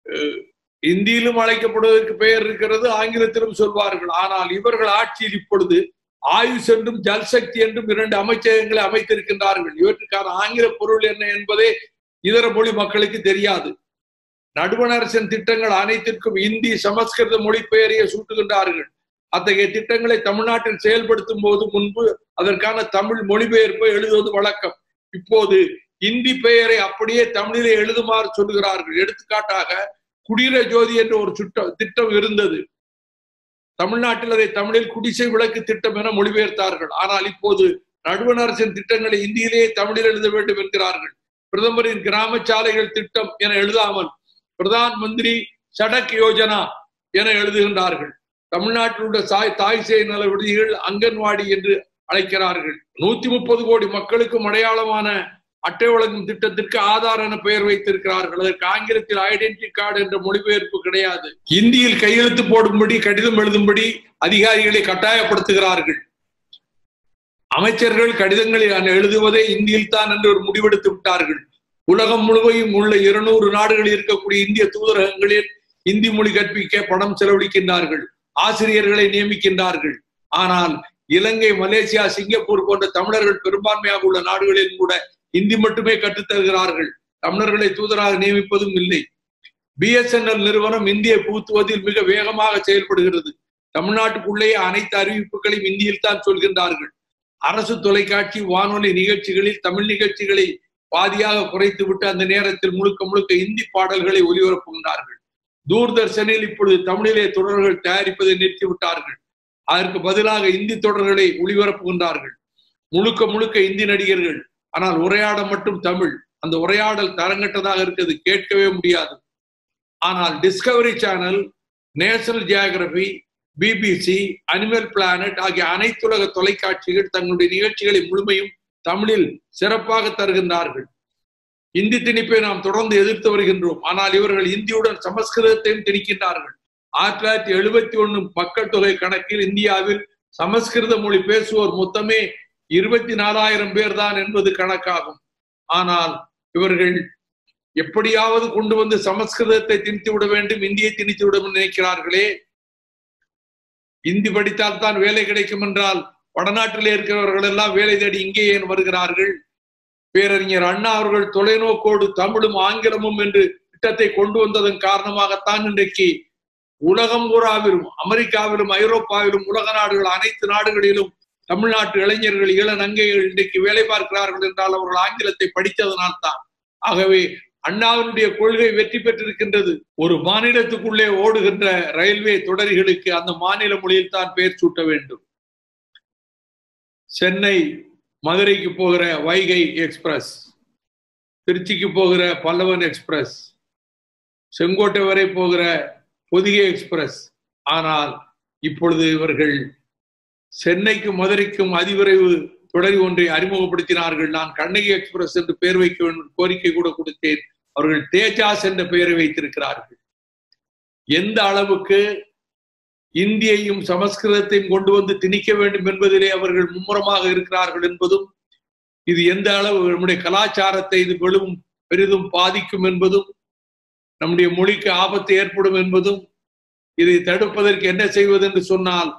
அஹ், இந்தியிலும் அழைக்கப்படுவதற்கு பெயர் இருக்கிறது ஆங்கிலத்திலும் சொல்வார்கள். ஆனால் இவர்கள் ஆட்சியில் இப்பொழுது ஆயுஷ் என்றும் ஜல்சக்தி என்றும் இரண்டு அமைச்சகங்களை அமைத்திருக்கின்றார்கள். இவற்றுக்கான ஆங்கில பொருள் என்ன என்பதே இதர மொழி மக்களுக்கு தெரியாது. நடுவண் அரசின் திட்டங்கள் அனைத்திற்கும் இந்தி சமஸ்கிருத மொழி பெயரையே சூட்டுகின்றார்கள். அத்தகைய திட்டங்களை தமிழ்நாட்டில் செயல்படுத்தும் போது முன்பு அதற்கான தமிழ் மொழிபெயர்ப்பை எழுதுவது வழக்கம். இப்போது இந்தி பெயரை அப்படியே தமிழிலே எழுதுமாறு சொல்லுகிறார்கள். எடுத்துக்காட்டாக குடிர ஜோதி என்ற ஒரு சுட்ட திட்டம் இருந்தது. தமிழ்நாட்டில் அதை தமிழில் குடிசை விளக்கு திட்டம் என மொழிபெயர்த்தார்கள். ஆனால் இப்போது நடுவண் அரசின் திட்டங்களை இந்தியிலேயே தமிழில் எழுத வேண்டும் என்கிறார்கள். பிரதமரின் கிராம சாலைகள் திட்டம் என எழுதாமல் பிரதான் மந்திரி சடக் யோஜனா என எழுதுகின்றார்கள். தமிழ்நாட்டில் உள்ள சாய் தாய் சேய் நல விடுதிகள் அங்கன்வாடி என்று அழைக்கிறார்கள். நூத்தி முப்பது கோடி மக்களுக்கும் அடையாளமான அட்டை வழங்கும் திட்டத்திற்கு ஆதார் என பெயர் வைத்திருக்கிறார்கள். அதற்கு ஆங்கிலத்தில் ஐடென்டி கார்டு என்ற மொழிபெயர்ப்பு கிடையாது. இந்தியில் கையெழுத்து போடும்படி கடிதம் எழுதும்படி அதிகாரிகளை கட்டாயப்படுத்துகிறார்கள். அமைச்சர்கள் கடிதங்களில் எழுதுவதே இந்தியில் தான் என்று ஒரு முடிவெடுத்து விட்டார்கள். உலகம் முழுவதும் உள்ள இருநூறு நாடுகளில் இருக்கக்கூடிய இந்திய தூதரகங்களில் இந்தி மொழி கற்பிக்க பணம் செலவழிக்கின்றார்கள். ஆசிரியர்களை நியமிக்கின்றார்கள். ஆனால் இலங்கை மலேசியா சிங்கப்பூர் போன்ற தமிழர்கள் பெரும்பான்மையாக உள்ள நாடுகளில் கூட இந்தி மட்டுமே கற்றுத்தருகிறார்கள். தமிழர்களை தூதராக நியமிப்பதும் இல்லை. பிஎஸ்என்எல் நிறுவனம் இந்தியை புகுத்துவதில் மிக வேகமாக செயல்படுகிறது. தமிழ்நாட்டுக்குள்ளேயே அனைத்து அறிவிப்புகளையும் இந்தியில் தான் சொல்கின்றார்கள். அரசு தொலைக்காட்சி வானொலி நிகழ்ச்சிகளில் தமிழ் நிகழ்ச்சிகளை பாதியாக குறைத்துவிட்டு அந்த நேரத்தில் முழுக்க முழுக்க இந்தி பாடல்களை ஒலிபரப்புகின்றார்கள் தூர்தர்ஷனில் இப்பொழுது தமிழிலே தொடர்கள் தயாரிப்பதை நிறுத்திவிட்டார்கள். அதற்கு பதிலாக இந்தி தொடர்களை ஒளிபரப்புகின்றார்கள் முழுக்க முழுக்க இந்தி நடிகர்கள் ஆனால் உரையாடல் மட்டும் தமிழ். அந்த உரையாடல் தரங்கட்டதாக இருக்கிறது கேட்கவே முடியாது. ஆனால் Discovery channel National Geographic BBC Animal Planet ஆகிய அனைத்துலக தொலைக்காட்சிகள் தங்களுடைய நிகழ்ச்சிகளை முழுமையும் தமிழில் சிறப்பாக தருகின்றார்கள். இந்தி திணிப்பை நாம் தொடர்ந்து எதிர்த்து வருகின்றோம். ஆனால் இவர்கள் இந்தியுடன் சமஸ்கிருதத்தையும் திணிக்கின்றார்கள். ஆயிரத்தி தொள்ளாயிரத்தி எழுபத்தி ஒண்ணு மக்கள் தொகை கணக்கில் இந்தியாவில் சமஸ்கிருத மொழி பேசுவோர் மொத்தமே இருபத்தி நாலாயிரம் பேர் தான் என்பது கணக்காகும். ஆனால் இவர்கள் எப்படியாவது கொண்டு வந்து சமஸ்கிருதத்தை திணித்து விட வேண்டும் இந்தியை திணித்து விட நினைக்கிறார்களே. இந்தி படித்தால் தான் வேலை கிடைக்கும் என்றால் வடநாட்டில் இருக்கிறவர்கள் எல்லாம் வேலை தேடி இங்கே ஏன் வருகிறார்கள்? பேரறிஞர் அண்ணா அவர்கள் தொலைநோக்கோடு தமிழும் ஆங்கிலமும் என்று திட்டத்தை கொண்டு வந்ததன் காரணமாகத்தான் இன்றைக்கு உலகம் பூராவிலும் அமெரிக்காவிலும் ஐரோப்பாவிலும் உலக நாடுகள் அனைத்து நாடுகளிலும் தமிழ்நாட்டு இளைஞர்கள் இள நங்கைகள் இன்றைக்கு வேலை பார்க்கிறார்கள் என்றால் அவர்கள் ஆங்கிலத்தை படித்ததனால் தான் ஆகவே அண்ணாவினுடைய கொள்கை வெற்றி பெற்றிருக்கின்றது. ஒரு மாநிலத்துக்குள்ளே ஓடுகின்ற ரயில்வே தொடரிகளுக்கு அந்த மாநில மொழியில் தான் பெயர் சூட்ட வேண்டும். சென்னை மதுரைக்கு போகிற வைகை எக்ஸ்பிரஸ் திருச்சிக்கு போகிற பல்லவன் எக்ஸ்பிரஸ் செங்கோட்டை வரை போகிற பொதிகை எக்ஸ்பிரஸ். ஆனால் இப்பொழுது இவர்கள் சென்னைக்கும் மதுரைக்கும் அதிவிரைவு தொடரி ஒன்றை அறிமுகப்படுத்தினார்கள். நான் கண்ணகி எக்ஸ்பிரஸ் என்று பெயர் வைக்க வேண்டும் கோரிக்கை கூட கொடுத்தேன். அவர்கள் தேஜாஸ் என்ற பெயரை வைத்திருக்கிறார்கள். எந்த அளவுக்கு இந்தியையும் சமஸ்கிருதத்தையும் கொண்டு வந்து திணிக்க வேண்டும் என்பதிலே அவர்கள் மும்முரமாக இருக்கிறார்கள் என்பதும் இது எந்த அளவு நம்முடைய கலாச்சாரத்தை இது வெளும் பெரிதும் பாதிக்கும் என்பதும் நம்முடைய மொழிக்கு ஆபத்து ஏற்படும் என்பதும் இதை தடுப்பதற்கு என்ன செய்வது என்று சொன்னால்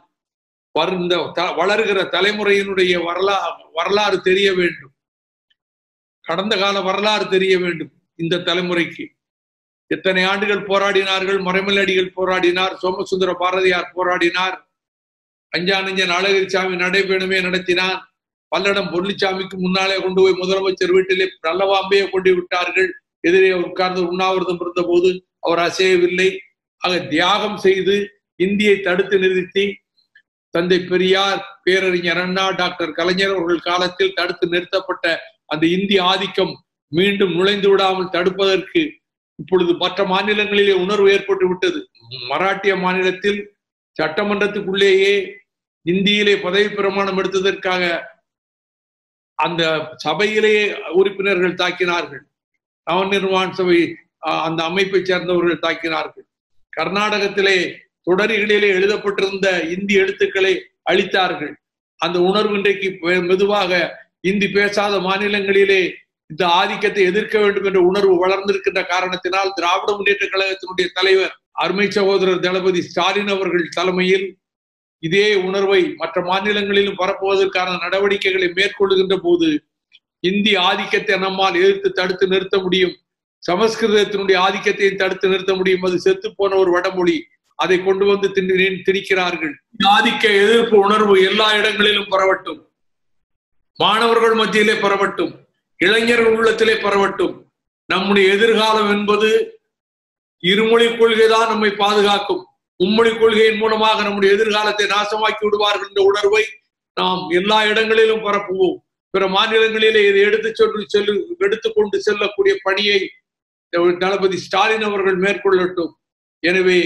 இந்த வளர்கிற தலைமுறையினுடைய வரலா வரலாறு தெரிய வேண்டும். கடந்த கால வரலாறு தெரிய வேண்டும் இந்த தலைமுறைக்கு. எத்தனை ஆண்டுகள் போராடினார்கள் மறைமலடிகள் போராடினார் சோமசுந்தர பாரதியார் போராடினார். அஞ்சானஞ்சன் அழகிரிசாமி நடைபெணுமே நடத்தினார் பல்லடம் பொருளிச்சாமிக்கு முன்னாலே கொண்டு போய் முதலமைச்சர் வீட்டிலே நல்லவாம்பையை கொண்டு விட்டார்கள். எதிரே உட்கார்ந்து உண்ணாவிரதம் இருந்த போது அவர் அசையவில்லை. ஆக தியாகம் செய்து இந்தியை தடுத்து நிறுத்தி தந்தை பெரியார் பேரறிஞர் அண்ணா டாக்டர் கலைஞர் அவர்கள் காலத்தில் தடுத்து நிறுத்தப்பட்ட அந்த இந்திய ஆதிக்கம் மீண்டும் நுழைந்து விடாமல் தடுப்பதற்கு இப்பொழுது மற்ற மாநிலங்களிலே உணர்வு ஏற்பட்டு விட்டது. மராட்டிய மாநிலத்தில் சட்டமன்றத்துக்குள்ளேயே இந்தியிலே பதவி பிரமாணம் எடுத்ததற்காக அந்த சபையிலேயே உறுப்பினர்கள் தாக்கினார்கள். நவநிர்வாண் சபை அந்த அமைப்பை சேர்ந்தவர்கள் தாக்கினார்கள். கர்நாடகத்திலே தொடரிகளிலே எழுதப்பட்டிருந்த இந்தி எழுத்துக்களை அளித்தார்கள் அந்த உணர்வு இன்றைக்கு மெதுவாக இந்தி பேசாத மாநிலங்களிலே இந்த ஆதிக்கத்தை எதிர்க்க வேண்டும் என்ற உணர்வு வளர்ந்திருக்கின்ற காரணத்தினால் திராவிட முன்னேற்ற கழகத்தினுடைய தலைவர் அருமை சகோதரர் தளபதி ஸ்டாலின் அவர்கள் தலைமையில் இதே உணர்வை மற்ற மாநிலங்களிலும் பரப்புவதற்கான நடவடிக்கைகளை மேற்கொள்ளுகின்ற போது இந்தி ஆதிக்கத்தை நம்மால் எதிர்த்து தடுத்து நிறுத்த முடியும். சமஸ்கிருதத்தினுடைய ஆதிக்கத்தையும் தடுத்து நிறுத்த முடியும். அது செத்து போன ஒரு வடமொழி. அதை கொண்டு வந்து திணிக்கிறார்கள். ஜாதிக்க எதிர்ப்பு உணர்வு எல்லா இடங்களிலும் பரவட்டும். மாணவர்கள் மத்தியிலே பரவட்டும். இளைஞர்கள் உள்ளத்திலே பரவட்டும். நம்முடைய எதிர்காலம் என்பது இருமொழி கொள்கை தான் நம்மை பாதுகாக்கும். மும்மொழி கொள்கையின் மூலமாக நம்முடைய எதிர்காலத்தை நாசமாக்கி விடுவார்கள் என்ற உணர்வை நாம் எல்லா இடங்களிலும் பரப்புவோம். பிற மாநிலங்களிலே இதை எடுத்து சொல்லி செல்லு எடுத்துக்கொண்டு செல்லக்கூடிய பணியை தளபதி ஸ்டாலின் அவர்கள் மேற்கொள்ளட்டும். எனவே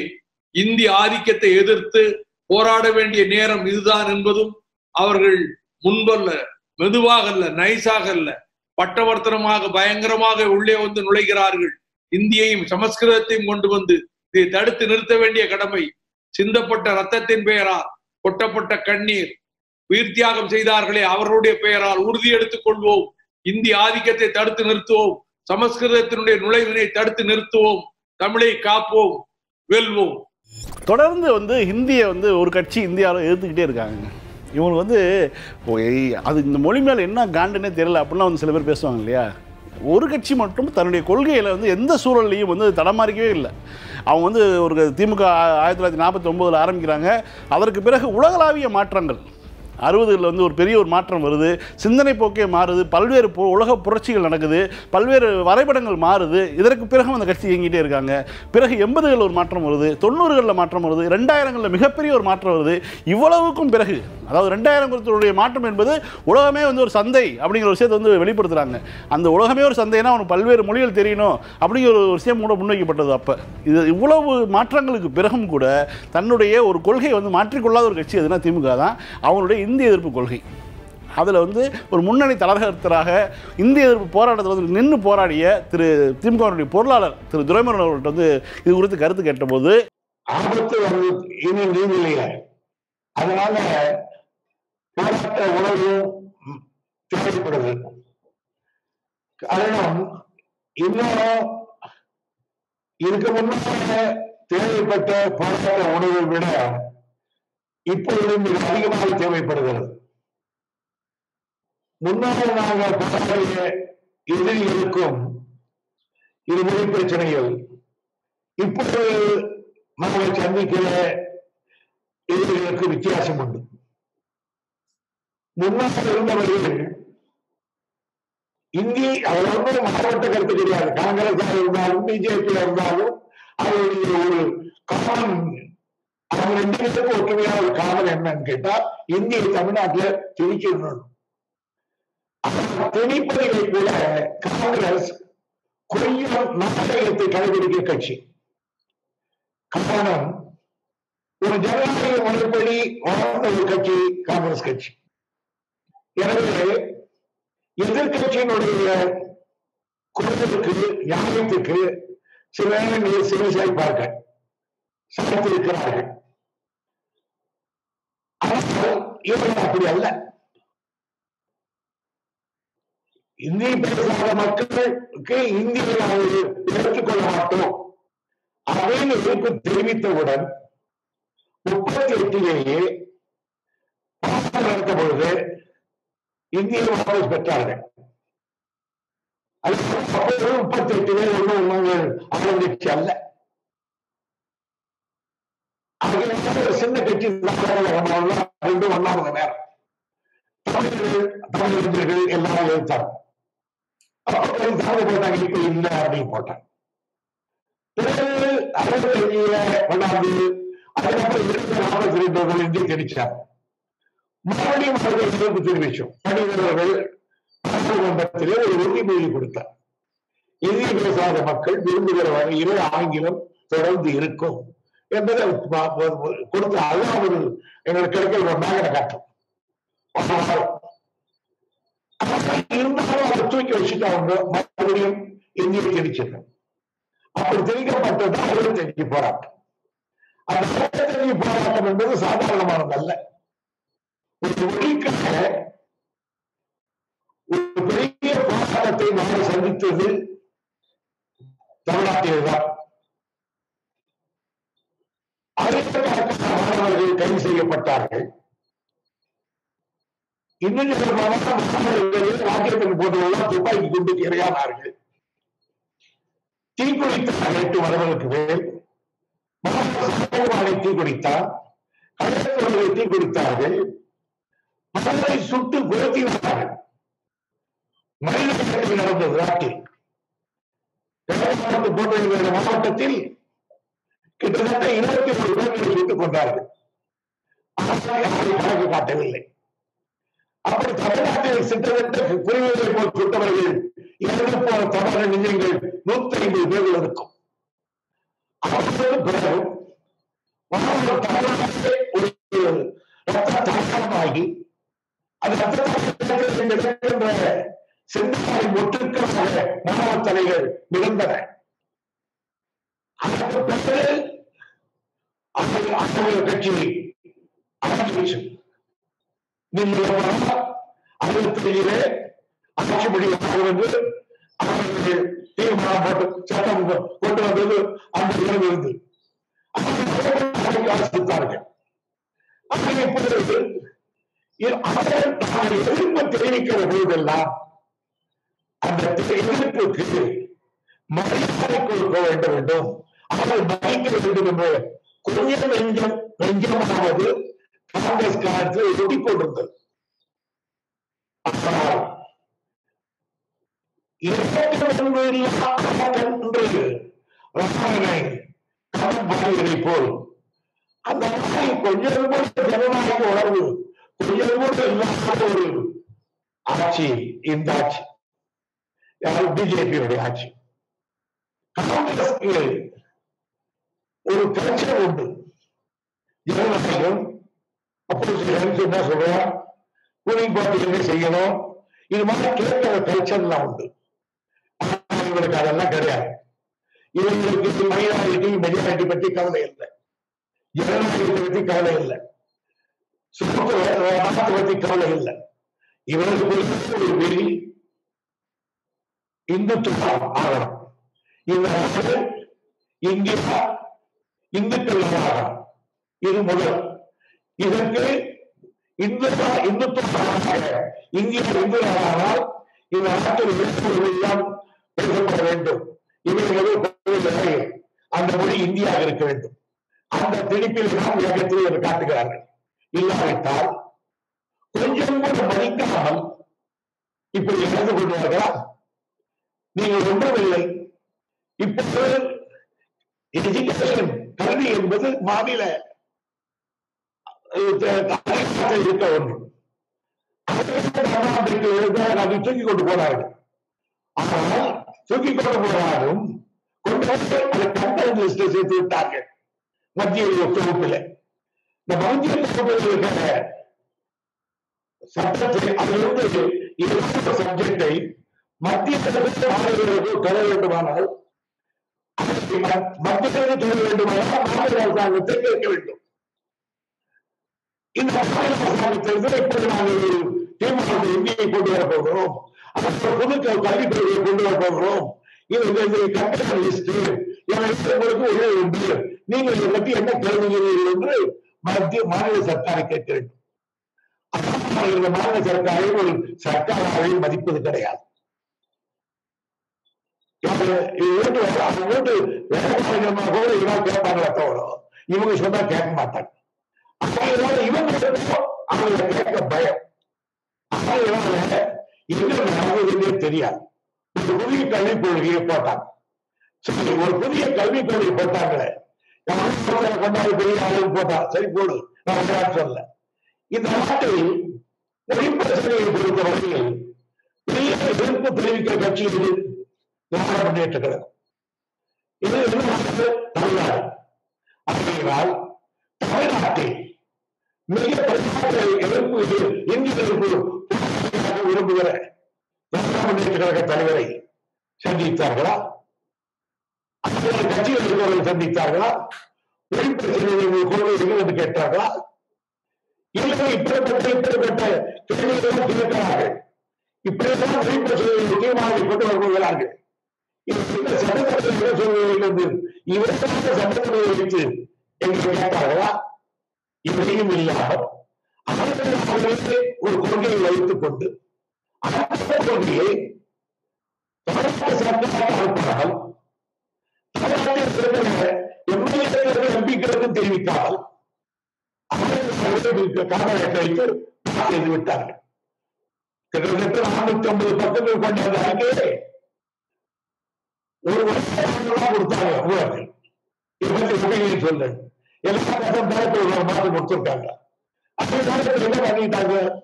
இந்திய ஆதிக்கத்தை எதிர்த்து போராட வேண்டிய நேரம் இதுதான் என்பதும் அவர்கள் முன்பல்ல மெதுவாக அல்ல நைஸாக அல்ல பட்டவர்த்தனமாக பயங்கரமாக உள்ளே வந்து நுழைகிறார்கள். இந்தியையும் சமஸ்கிருதத்தையும் கொண்டு வந்து இதை தடுத்து நிறுத்த வேண்டிய கடமை சிந்தப்பட்ட ரத்தத்தின் பெயரால் கொட்டப்பட்ட கண்ணீர் உயிர் தியாகம் செய்தார்களே அவர்களுடைய பெயரால் உறுதி எடுத்துக் கொள்வோம். இந்திய ஆதிக்கத்தை தடுத்து நிறுத்துவோம். சமஸ்கிருதத்தினுடைய நுழைவினை தடுத்து நிறுத்துவோம். தமிழை காப்போம். வெல்வோம். தொடர்ந்து வந்து ஹிந்தியை வந்து ஒரு கட்சி இந்தியாவில் எதிர்த்துக்கிட்டே இருக்காங்க. இவங்க வந்து அது இந்த மொழி மேலே என்ன காண்டுனே தெரியல. அப்படிலாம் வந்து சில பேர் பேசுவாங்க இல்லையா? ஒரு கட்சி மட்டும் தன்னுடைய கொள்கையில் வந்து எந்த சூழல்லையும் வந்து தடமாறிக்கவே இல்லை. அவங்க வந்து ஒரு திமுக ஆயிரத்தி தொள்ளாயிரத்தி நாற்பத்தி ஒம்போதில் ஆரம்பிக்கிறாங்க. அதற்கு பிறகு உலகளாவிய மாற்றங்கள். அறுபதுகளில் வந்து ஒரு பெரிய ஒரு மாற்றம் வருது. சிந்தனை போக்கே மாறுது. பல்வேறு பு உலக புரட்சிகள் நடக்குது. பல்வேறு வரைபடங்கள் மாறுது. இதற்கு பிறகும் அந்த கட்சி இயங்கிட்டே இருக்காங்க. பிறகு எண்பதுகளில் ஒரு மாற்றம் வருது. தொண்ணூறுகளில் மாற்றம் வருது. ரெண்டாயிரங்களில் மிகப்பெரிய ஒரு மாற்றம் வருது. இவ்வளவுக்கும் பிறகு அதாவது ரெண்டாயிரங்களுடைய மாற்றம் என்பது உலகமே வந்து ஒரு சந்தை அப்படிங்கிற விஷயத்தை வந்து வெளிப்படுத்துகிறாங்க அந்த உலகமே ஒரு சந்தைனா அவனுக்கு பல்வேறு மொழிகள் தெரியணும் அப்படிங்கிற ஒரு விஷயம் கூட முன்வைக்கப்பட்டது அப்போ. இது இவ்வளவு மாற்றங்களுக்கு பிறகும் கூட தன்னுடைய ஒரு கொள்கையை வந்து மாற்றிக்கொள்ளாத ஒரு கட்சி எதுனா திமுக தான். அவனுடைய இந்திய எதிர்ப்பு கொள்கை. அதில் வந்து ஒரு முன்னணி தலைவர்த்தராக இந்திய எதிர்ப்பு போராட்டத்தில் வந்து நின்று போராடிய திரு திமுகவினுடைய பொருளாளர் திரு துரைமுருகன் அவர்கள்ட்ட வந்து இது குறித்து கருத்து கேட்டபோது ஆபத்து வந்து இனி நீங்கலையே அதனால போராட்ட உணர்வு தேவைப்படுது. காரணம் இன்னும் இதுக்கு முன்னாடி தேவைப்பட்ட போராட்ட உணர்வை விட இப்பொழுது மிக அதிகமாக தேவைப்படுகிறது. முன்னாள் நாங்கள் போராடிய எதிரிகளுக்கும் இருமொழி பிரச்சனைகள். இப்பொழுது நம்மளை சந்திக்கிற எதிரிகளுக்கு வித்தியாசம் உண்டு. முன்னாள் இருந்தவர்கள் இந்தி அவர் வந்து மாறுபட்ட கருத்து கிடையாது காங்கிரஸாக இருந்தாலும் பிஜேபியா இருந்தாலும் அவருடைய ஒரு காமன் அவங்க ரெண்டு பேருக்கும் ஒற்றுமையான ஒரு காரணம் என்னன்னு கேட்டா இந்திய தமிழ்நாட்டுல திணிக்கணும் அந்த கூட காங்கிரஸ் கொஞ்சம் நாடகத்தை கடைபிடிக்க கட்சி காரணம் ஒரு ஜனநாயக முறைப்படி வளர்ந்த ஒரு கட்சி காங்கிரஸ் கட்சி எனவே எதிர்கட்சியினுடைய குரலுக்கு நியாயத்துக்கு சில நேரங்களில் சிறை பார்க்க சமைத்திருக்கிறார்கள் ஆனால் இவர்கள் அப்படி அல்ல இந்தி பேசாத மக்களுக்கு இந்தியை நாங்கள் எடுத்துக்கொள்ள மாட்டோம். அப்படின்னு எதிர்ப்பு தெரிவித்தவுடன் முப்பத்தி எட்டிலேயே நடத்த பொழுது இந்திய வாபஸ் பெற்றார்கள். அது அப்போது முப்பத்தி எட்டு பேர் ஒன்றும் நாங்கள் ஆரம்பிச்சு அல்ல. அவர்கள் சின்ன கட்சி ரெண்டு ஒன்றாவது நேரம். தமிழர்கள் தமிழர்கள் எல்லாரும் எழுத்தாங்க தாங்க போட்டாங்க இப்ப இல்ல அப்படின்னு போட்டாங்க பிறகு அறுபத்தஞ்சுல கொண்டாந்து அதுக்கப்புறம் இருபத்தி நாற்பத்தி ரெண்டு இந்திய தெரிச்சாங்க மறுபடியும் அவர்கள் எதிர்ப்பு தெரிவிச்சோம் ஒரு உறுதிமொழி கொடுத்தார். இந்திய பேசாத மக்கள் விரும்புகிற வகையிலே ஆங்கிலம் தொடர்ந்து இருக்கும் என்பதை கொடுத்த அதுதான் ஒரு எங்களுக்கு கிடைக்கிற ஒரு காட்டும். இருந்தாலும் அதை தூக்கி அவங்க மறுபடியும் இந்திய திணிச்சிருக்கோம் அப்படி திணிக்கப்பட்டது அறுபத்தஞ்சு போராட்டம் அந்த போராட்டம் என்பது சாதாரணமானதல்ல ஒரு மொழிக்காக ஒரு பெரிய போராட்டத்தை நாங்கள் சந்தித்தது தமிழ்நாட்டில் தான் ஆயிரக்கணக்கான மாணவர்கள் கைது செய்யப்பட்டார்கள். இன்னும் சில மாவட்ட போட்டவர்கள் துப்பாக்கி குண்டு இரையானார்கள் தீக்குளித்தார் அழைத்து வரவனுக்கு மேல் மாணவர்களை தீக்குளித்தார். கலைஞர்களை தீக்குளித்தார்கள். மகளை சுட்டு குலத்தினார்கள் மனிதர்கள் நடந்தது நாட்டில் மாவட்ட போன்ற மாவட்டத்தில் கிட்டத்தட்ட இருபத்தி ஒரு பேர்களை சுட்டுக் கொண்டார்கள். ஆனால் யாரும் கணக்கு காட்டவில்லை. அப்படி தமிழ்நாட்டில் சித்தமிட்ட புரிவதை போல் சுட்டவர்கள் இறந்து போன தமிழக நெஞ்சங்கள் நூத்தி ஐம்பது பேர்கள் இருக்கும். அவர்களுக்கு பிறகு தமிழ்நாட்டிலே ஒரு ரத்த தாக்கமாகி அது ரத்த நடக்கின்ற சிந்தனை ஒட்டுக்கமாக மாணவ தலைகள் நிகழ்ந்தன அதற்கு பிறகு அந்த கட்சி ஆரம்பிச்சு நீங்கள் அறுபத்திலே ஆட்சி முடிவாக வந்து அவர்கள் தீர்மானம் போட்டு சட்டம் கொண்டு வந்தது அந்த நிலைமை இருந்து ஆரம்பித்தார்கள் அவர்கள் எதிர்ப்பு தெரிவிக்கிற போதெல்லாம் அந்த எதிர்ப்புக்கு மரியாதை கொடுக்க வேண்டும். வேண்டும் அவர்கள் மதிக்க வேண்டும் கொஞ்சம் நெஞ்சம் நெஞ்சமாவது காங்கிரஸ் காலத்தில் ஒட்டி போட்டிருந்தது போல் அந்த கொஞ்சம் கூட ஜனநாயக உணர்வு கொஞ்சம் கூட இல்லாத ஒரு ஆட்சி. இந்த ஆட்சி. யாரும் பிஜேபியுடைய ஆட்சி. காங்கிரஸ்க்கு ஒரு பிரச்சனை உண்டு. ஜனநாயகம் அப்போ என்ன சொல்றோம் கூலிங் பார்ட்டி என்ன செய்யணும். இது மாதிரி கேட்கிற கல்ச்சர்லாம் உண்டு. இவங்களுக்கு அதெல்லாம் கிடையாது. இவங்களுக்கு மைனாரிட்டி மெஜாரிட்டி பற்றி கவலை இல்லை. ஜனநாயகத்தை பற்றி கவலை இல்லை. சுத்தத்தை பற்றி கவலை இல்லை. இவர்களுக்கு ஒரு வெளி இந்துத்துவம் ஆகணும் இவர்கள் இந்தியா இந்துக்கள் ஆகணும் இது முதல். இதற்கு இந்து இந்துத்துவமாக இந்தியா இந்துவானால் இந்த நாட்டில் விழிப்புணர்வு எல்லாம் பேசப்பட வேண்டும் இவர்களது அந்த மொழி இந்தியாக இருக்க வேண்டும். அந்த திணிப்பில் தான் உலகத்தில் காட்டுகிறார்கள். இல்லாவிட்டால் கொஞ்சம் கூட மதிக்காமல் இப்படி நடந்து கொள்வார்களா? நீங்கள் ஒன்றுமில்லை. இப்போது எஜுகேஷன் கல்வி என்பது மாநில இருக்க ஒன்று அதை தூக்கி கொண்டு போனார்கள் ஆனால் தூக்கி கொண்டு போனாலும் கொண்டு அதை கண்டென்ட் லிஸ்ட் சேர்த்து விட்டார்கள் மத்திய தொகுப்பில் இந்த மத்திய தொகுப்பில் இருக்கிற சட்டத்தை அதிலிருந்து இருபது சப்ஜெக்டை மத்திய மாநிலங்களுக்கு பெற வேண்டுமானால் மத்திய பெற வேண்டுமானால் மாநில அரசாங்கத்தை கேட்க வேண்டும் இந்த மாநில அரசாங்கத்திலிருந்து இப்போது நாங்கள் ஒரு தீர்மானத்தை இந்தியை கொண்டு வர போகிறோம். அப்புறம் புது க- கொள்கையை கொண்டு வர போகிறோம். இது கட்டண லிஸ்ட் உங்களுக்கு உள்ளே உண்டு நீங்கள் இதை பற்றி என்ன கருதுகிறீர்கள் என்று மத்திய மாநில சர்க்காரை கேட்க வேண்டும். இந்த மாநில சர்க்காரை ஒரு சர்க்காராக மதிப்பது கிடையாது. இவங்க வீட்டு அவங்க வீட்டு கூட இவங்க கேட்பாங்களா தவிர இவங்க சொன்னா கேட்க மாட்டாங்க. அப்பாவோட இவங்க இருக்கோ அவங்களை கேட்க பயம். அப்பாவோட என்ன நடந்ததுன்னே தெரியாது. ஒரு புதிய கல்விக் கொள்கையை போட்டாங்க. சரி ஒரு புதிய கல்விக் கொள்கை போட்டாங்களே. கொண்டாடி பெரிய ஆளு போட்டா சரி போடு. நான் சொல்ல சொல்லல இந்த நாட்டில் மொழி பிரச்சனையை பொறுத்த வகையில் பெரிய எதிர்ப்பு தெரிவிக்கிற கட்சி இது திராவிட முன்னேற்ற கழகம். இது என்ன நாடு? தமிழ்நாடு. அப்படின்னால் தமிழ்நாட்டில் மிக பரிமாற்ற எதிர்ப்பு விரும்புகிற முன்னேற்ற கழக தலைவரை சந்தித்தார்களா? கட்சியில் இருக்கிறவர்கள் சந்தித்தார்களா? மொழி பிரச்சனைகள் கொள்கைகள் என்று கேட்டார்களா? இல்லை இப்படிப்பட்ட இப்படிப்பட்ட கேள்விகளும் கேட்கிறார்கள் இப்படியெல்லாம் மொழி பிரச்சனைகளை தீர்மானத்தை கொண்டு வருகிறார்கள் இந்த சட்டத்தை சொல்வதிலிருந்து வைத்து என்று கேட்டார்களா? இவரையும் இல்லாமல் அவர்களுக்கு ஒரு கொள்கையை வைத்துக் கொண்டு அந்த கொள்கையை தமிழ்நாட்டு எம்பிக்களுக்கு தெரிவிக்காமல் காரணத்தை வைத்து செய்து விட்டார்கள். கிட்டத்தட்ட நானூத்தி ஐம்பது பக்கங்கள் கொண்ட அந்த அறிக்கையை ஒரு வருஷம் கொடுத்தாங்க ஊழல் இருபத்தி உதவியை எல்லா கட்டம் பேரத்தில் ஒரு மாதிரி கொடுத்துருக்காங்க அந்த காலத்துல என்ன பண்ணிட்டாங்க?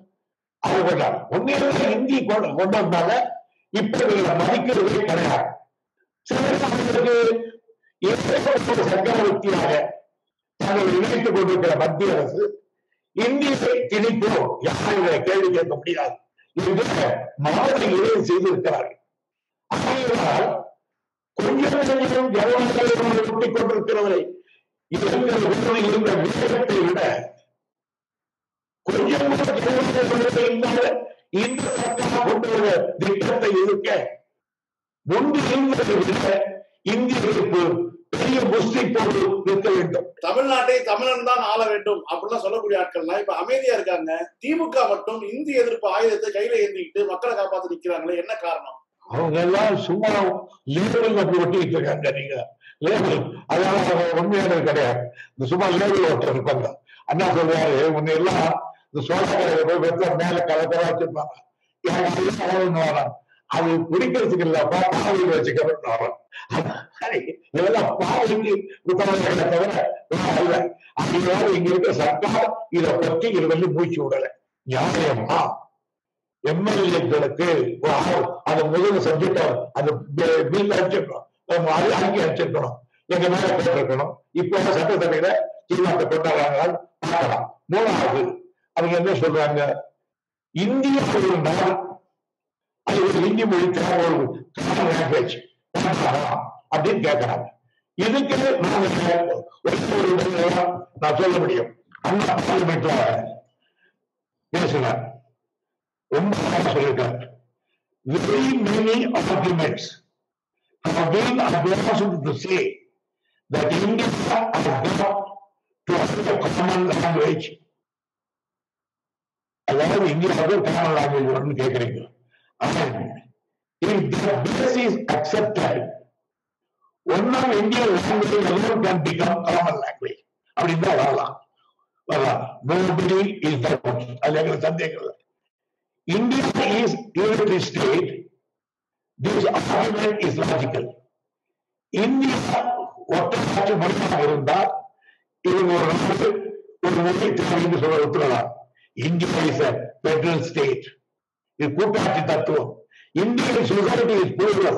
அது கொண்டாங்க. உண்மையிலே இந்தி கொண்டு கொண்டு வந்தாங்க. இப்ப இவங்களை மதிக்கிறதே கிடையாது. சிலருக்கு ஏற்பட்ட சக்கரவர்த்தியாக தங்களை இணைத்துக் கொண்டிருக்கிற மத்திய அரசு இந்தியை திணிப்போம். யாரும் இதை கேள்வி கேட்க முடியாது. என்று மாதிரிகளை செய்திருக்கிறார்கள். ஆகையினால் கொஞ்சம் கொஞ்சம் ஜனநாயகம் ஒட்டிக் கொண்டிருக்கிறவரை இருக்கிற விஷயத்தை விட கொஞ்சம் இந்த சட்டம் கொண்டு வர திட்டத்தை இருக்க முன்பு இருந்ததை விட இந்தியர்களுக்கு பெரிய முஸ்லி போட்டு நிற்க வேண்டும். தமிழ்நாட்டை தமிழன் தான் ஆள வேண்டும் அப்படிலாம் சொல்லக்கூடிய ஆட்கள்லாம் இப்ப அமைதியா இருக்காங்க. திமுக மட்டும் இந்தி எதிர்ப்பு ஆயுதத்தை கையில ஏந்திக்கிட்டு மக்களை காப்பாத்தி நிக்கிறாங்களே என்ன காரணம்? அவங்க எல்லாம் சும்மா லேபிள் அப்படி ஒட்டிட்டு இருக்காங்க நீங்க. லேபிள். அதனால உண்மையானது கிடையாது. இந்த சும்மா லேபிள் ஒருத்தர் இருப்பாங்க. அண்ணா சொல்றாரு முன்ன எல்லாம் இந்த சோழக்கரையில போய் வெத்த மேல கலக்கலா வச்சிருப்பாங்க. எனக்கு வரான் அது குடிக்கிறதுக்கு இல்லப்பா பாவையில் வச்சுக்கிறோம்னு வரோம். இதெல்லாம் பாவைக்கு உத்தரவுகளை தவிர அல்ல அப்படின்னால இங்க இருக்க சர்க்கார் இதை பற்றி இது வந்து மூச்சு விடல. நியாயமா? எம்எல்ஏக்களுக்கு அது முதல் சப்ஜெக்ட் அந்த பில் அடிச்சிருக்கணும் நம்ம அறிக்கை அடிச்சிருக்கணும் எங்க மேல போட்டிருக்கணும் இப்ப சட்டசபையில தீர்மானத்தை கொண்டாடுறாங்க பார்க்கலாம். மூணாவது அவங்க என்ன சொல்றாங்க? இந்திய ஒரு நாள் அது ஒரு இந்தி மொழி தேவை ஒரு காமன் லாங்குவேஜ் அப்படின்னு கேட்கறாங்க இதுக்கு நாங்க ஒரு நான் சொல்ல முடியும். அண்ணா பார்லிமெண்ட்ல பேசினார் ரொம்ப அழகா very many arguments arguments have been advanced to say that India has got to have a common language. அதாவது இந்தியாவுக்கு ஒரு காமன் லாங்குவேஜ் வரும்னு கேட்குறீங்க ஆனால் if the base is accepted, one of Indian language alone can become common language. அப்படின்னு தான் வரலாம் வரலாம் nobody is that அதுல எங்களுக்கு சந்தேகம் இல்லை India is unitary state. This argument is logical. India ஒற்றையாட்சி மொழியாக இருந்தால் இவங்க ஒரு நாடு ஒரு மொழி தேவைன்னு சொல்ல ஒத்துக்கலாம் India is a federal state. இது கூட்டாட்சி தத்துவம் Indian society is plural.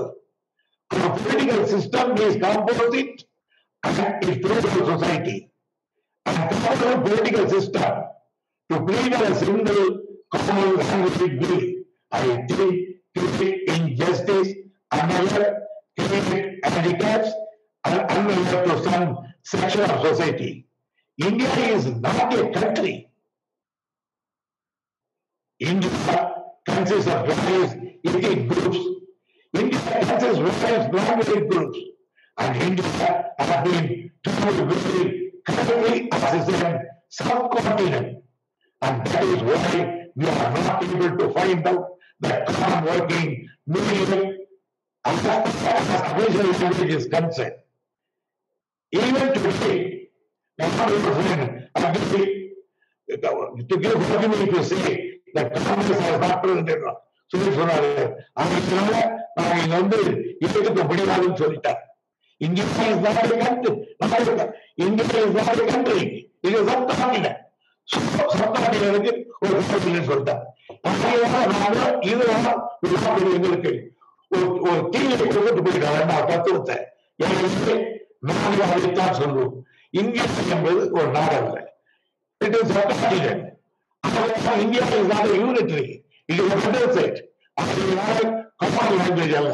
Our political system is composite and is plural society. And common political system to create a single common language bill, I think create injustice, another create handicaps, and unaware to some section of society. India is not a country. India consists of various ethnic groups. India consists of various language groups. And India has been treated very clearly as a subcontinent. And that is why we are not able to find out that I'm working medium as far as original language is concerned. Even today, my father was saying, agree, to give argument to say that Congress has not presented சொல்லி சொன்னாரு அதனால நாங்க இங்க வந்து இயக்கத்தை முடியாதுன்னு சொல்லிட்டார் India is not a country India is not ஒரு சொல்லிட்டார் எங்களுக்கு ஒரு ஒரு தீயை கொடுத்து போயிருக்காங்க நான் தத்துவத்தை எனவே நாங்கள் அதைத்தான் சொல்லுவோம் இந்தியா என்பது ஒரு நாடு அல்ல it is India is not unitary இது ஒரு ஃபெடரல் அதனால லாங்குவேஜ் அல்ல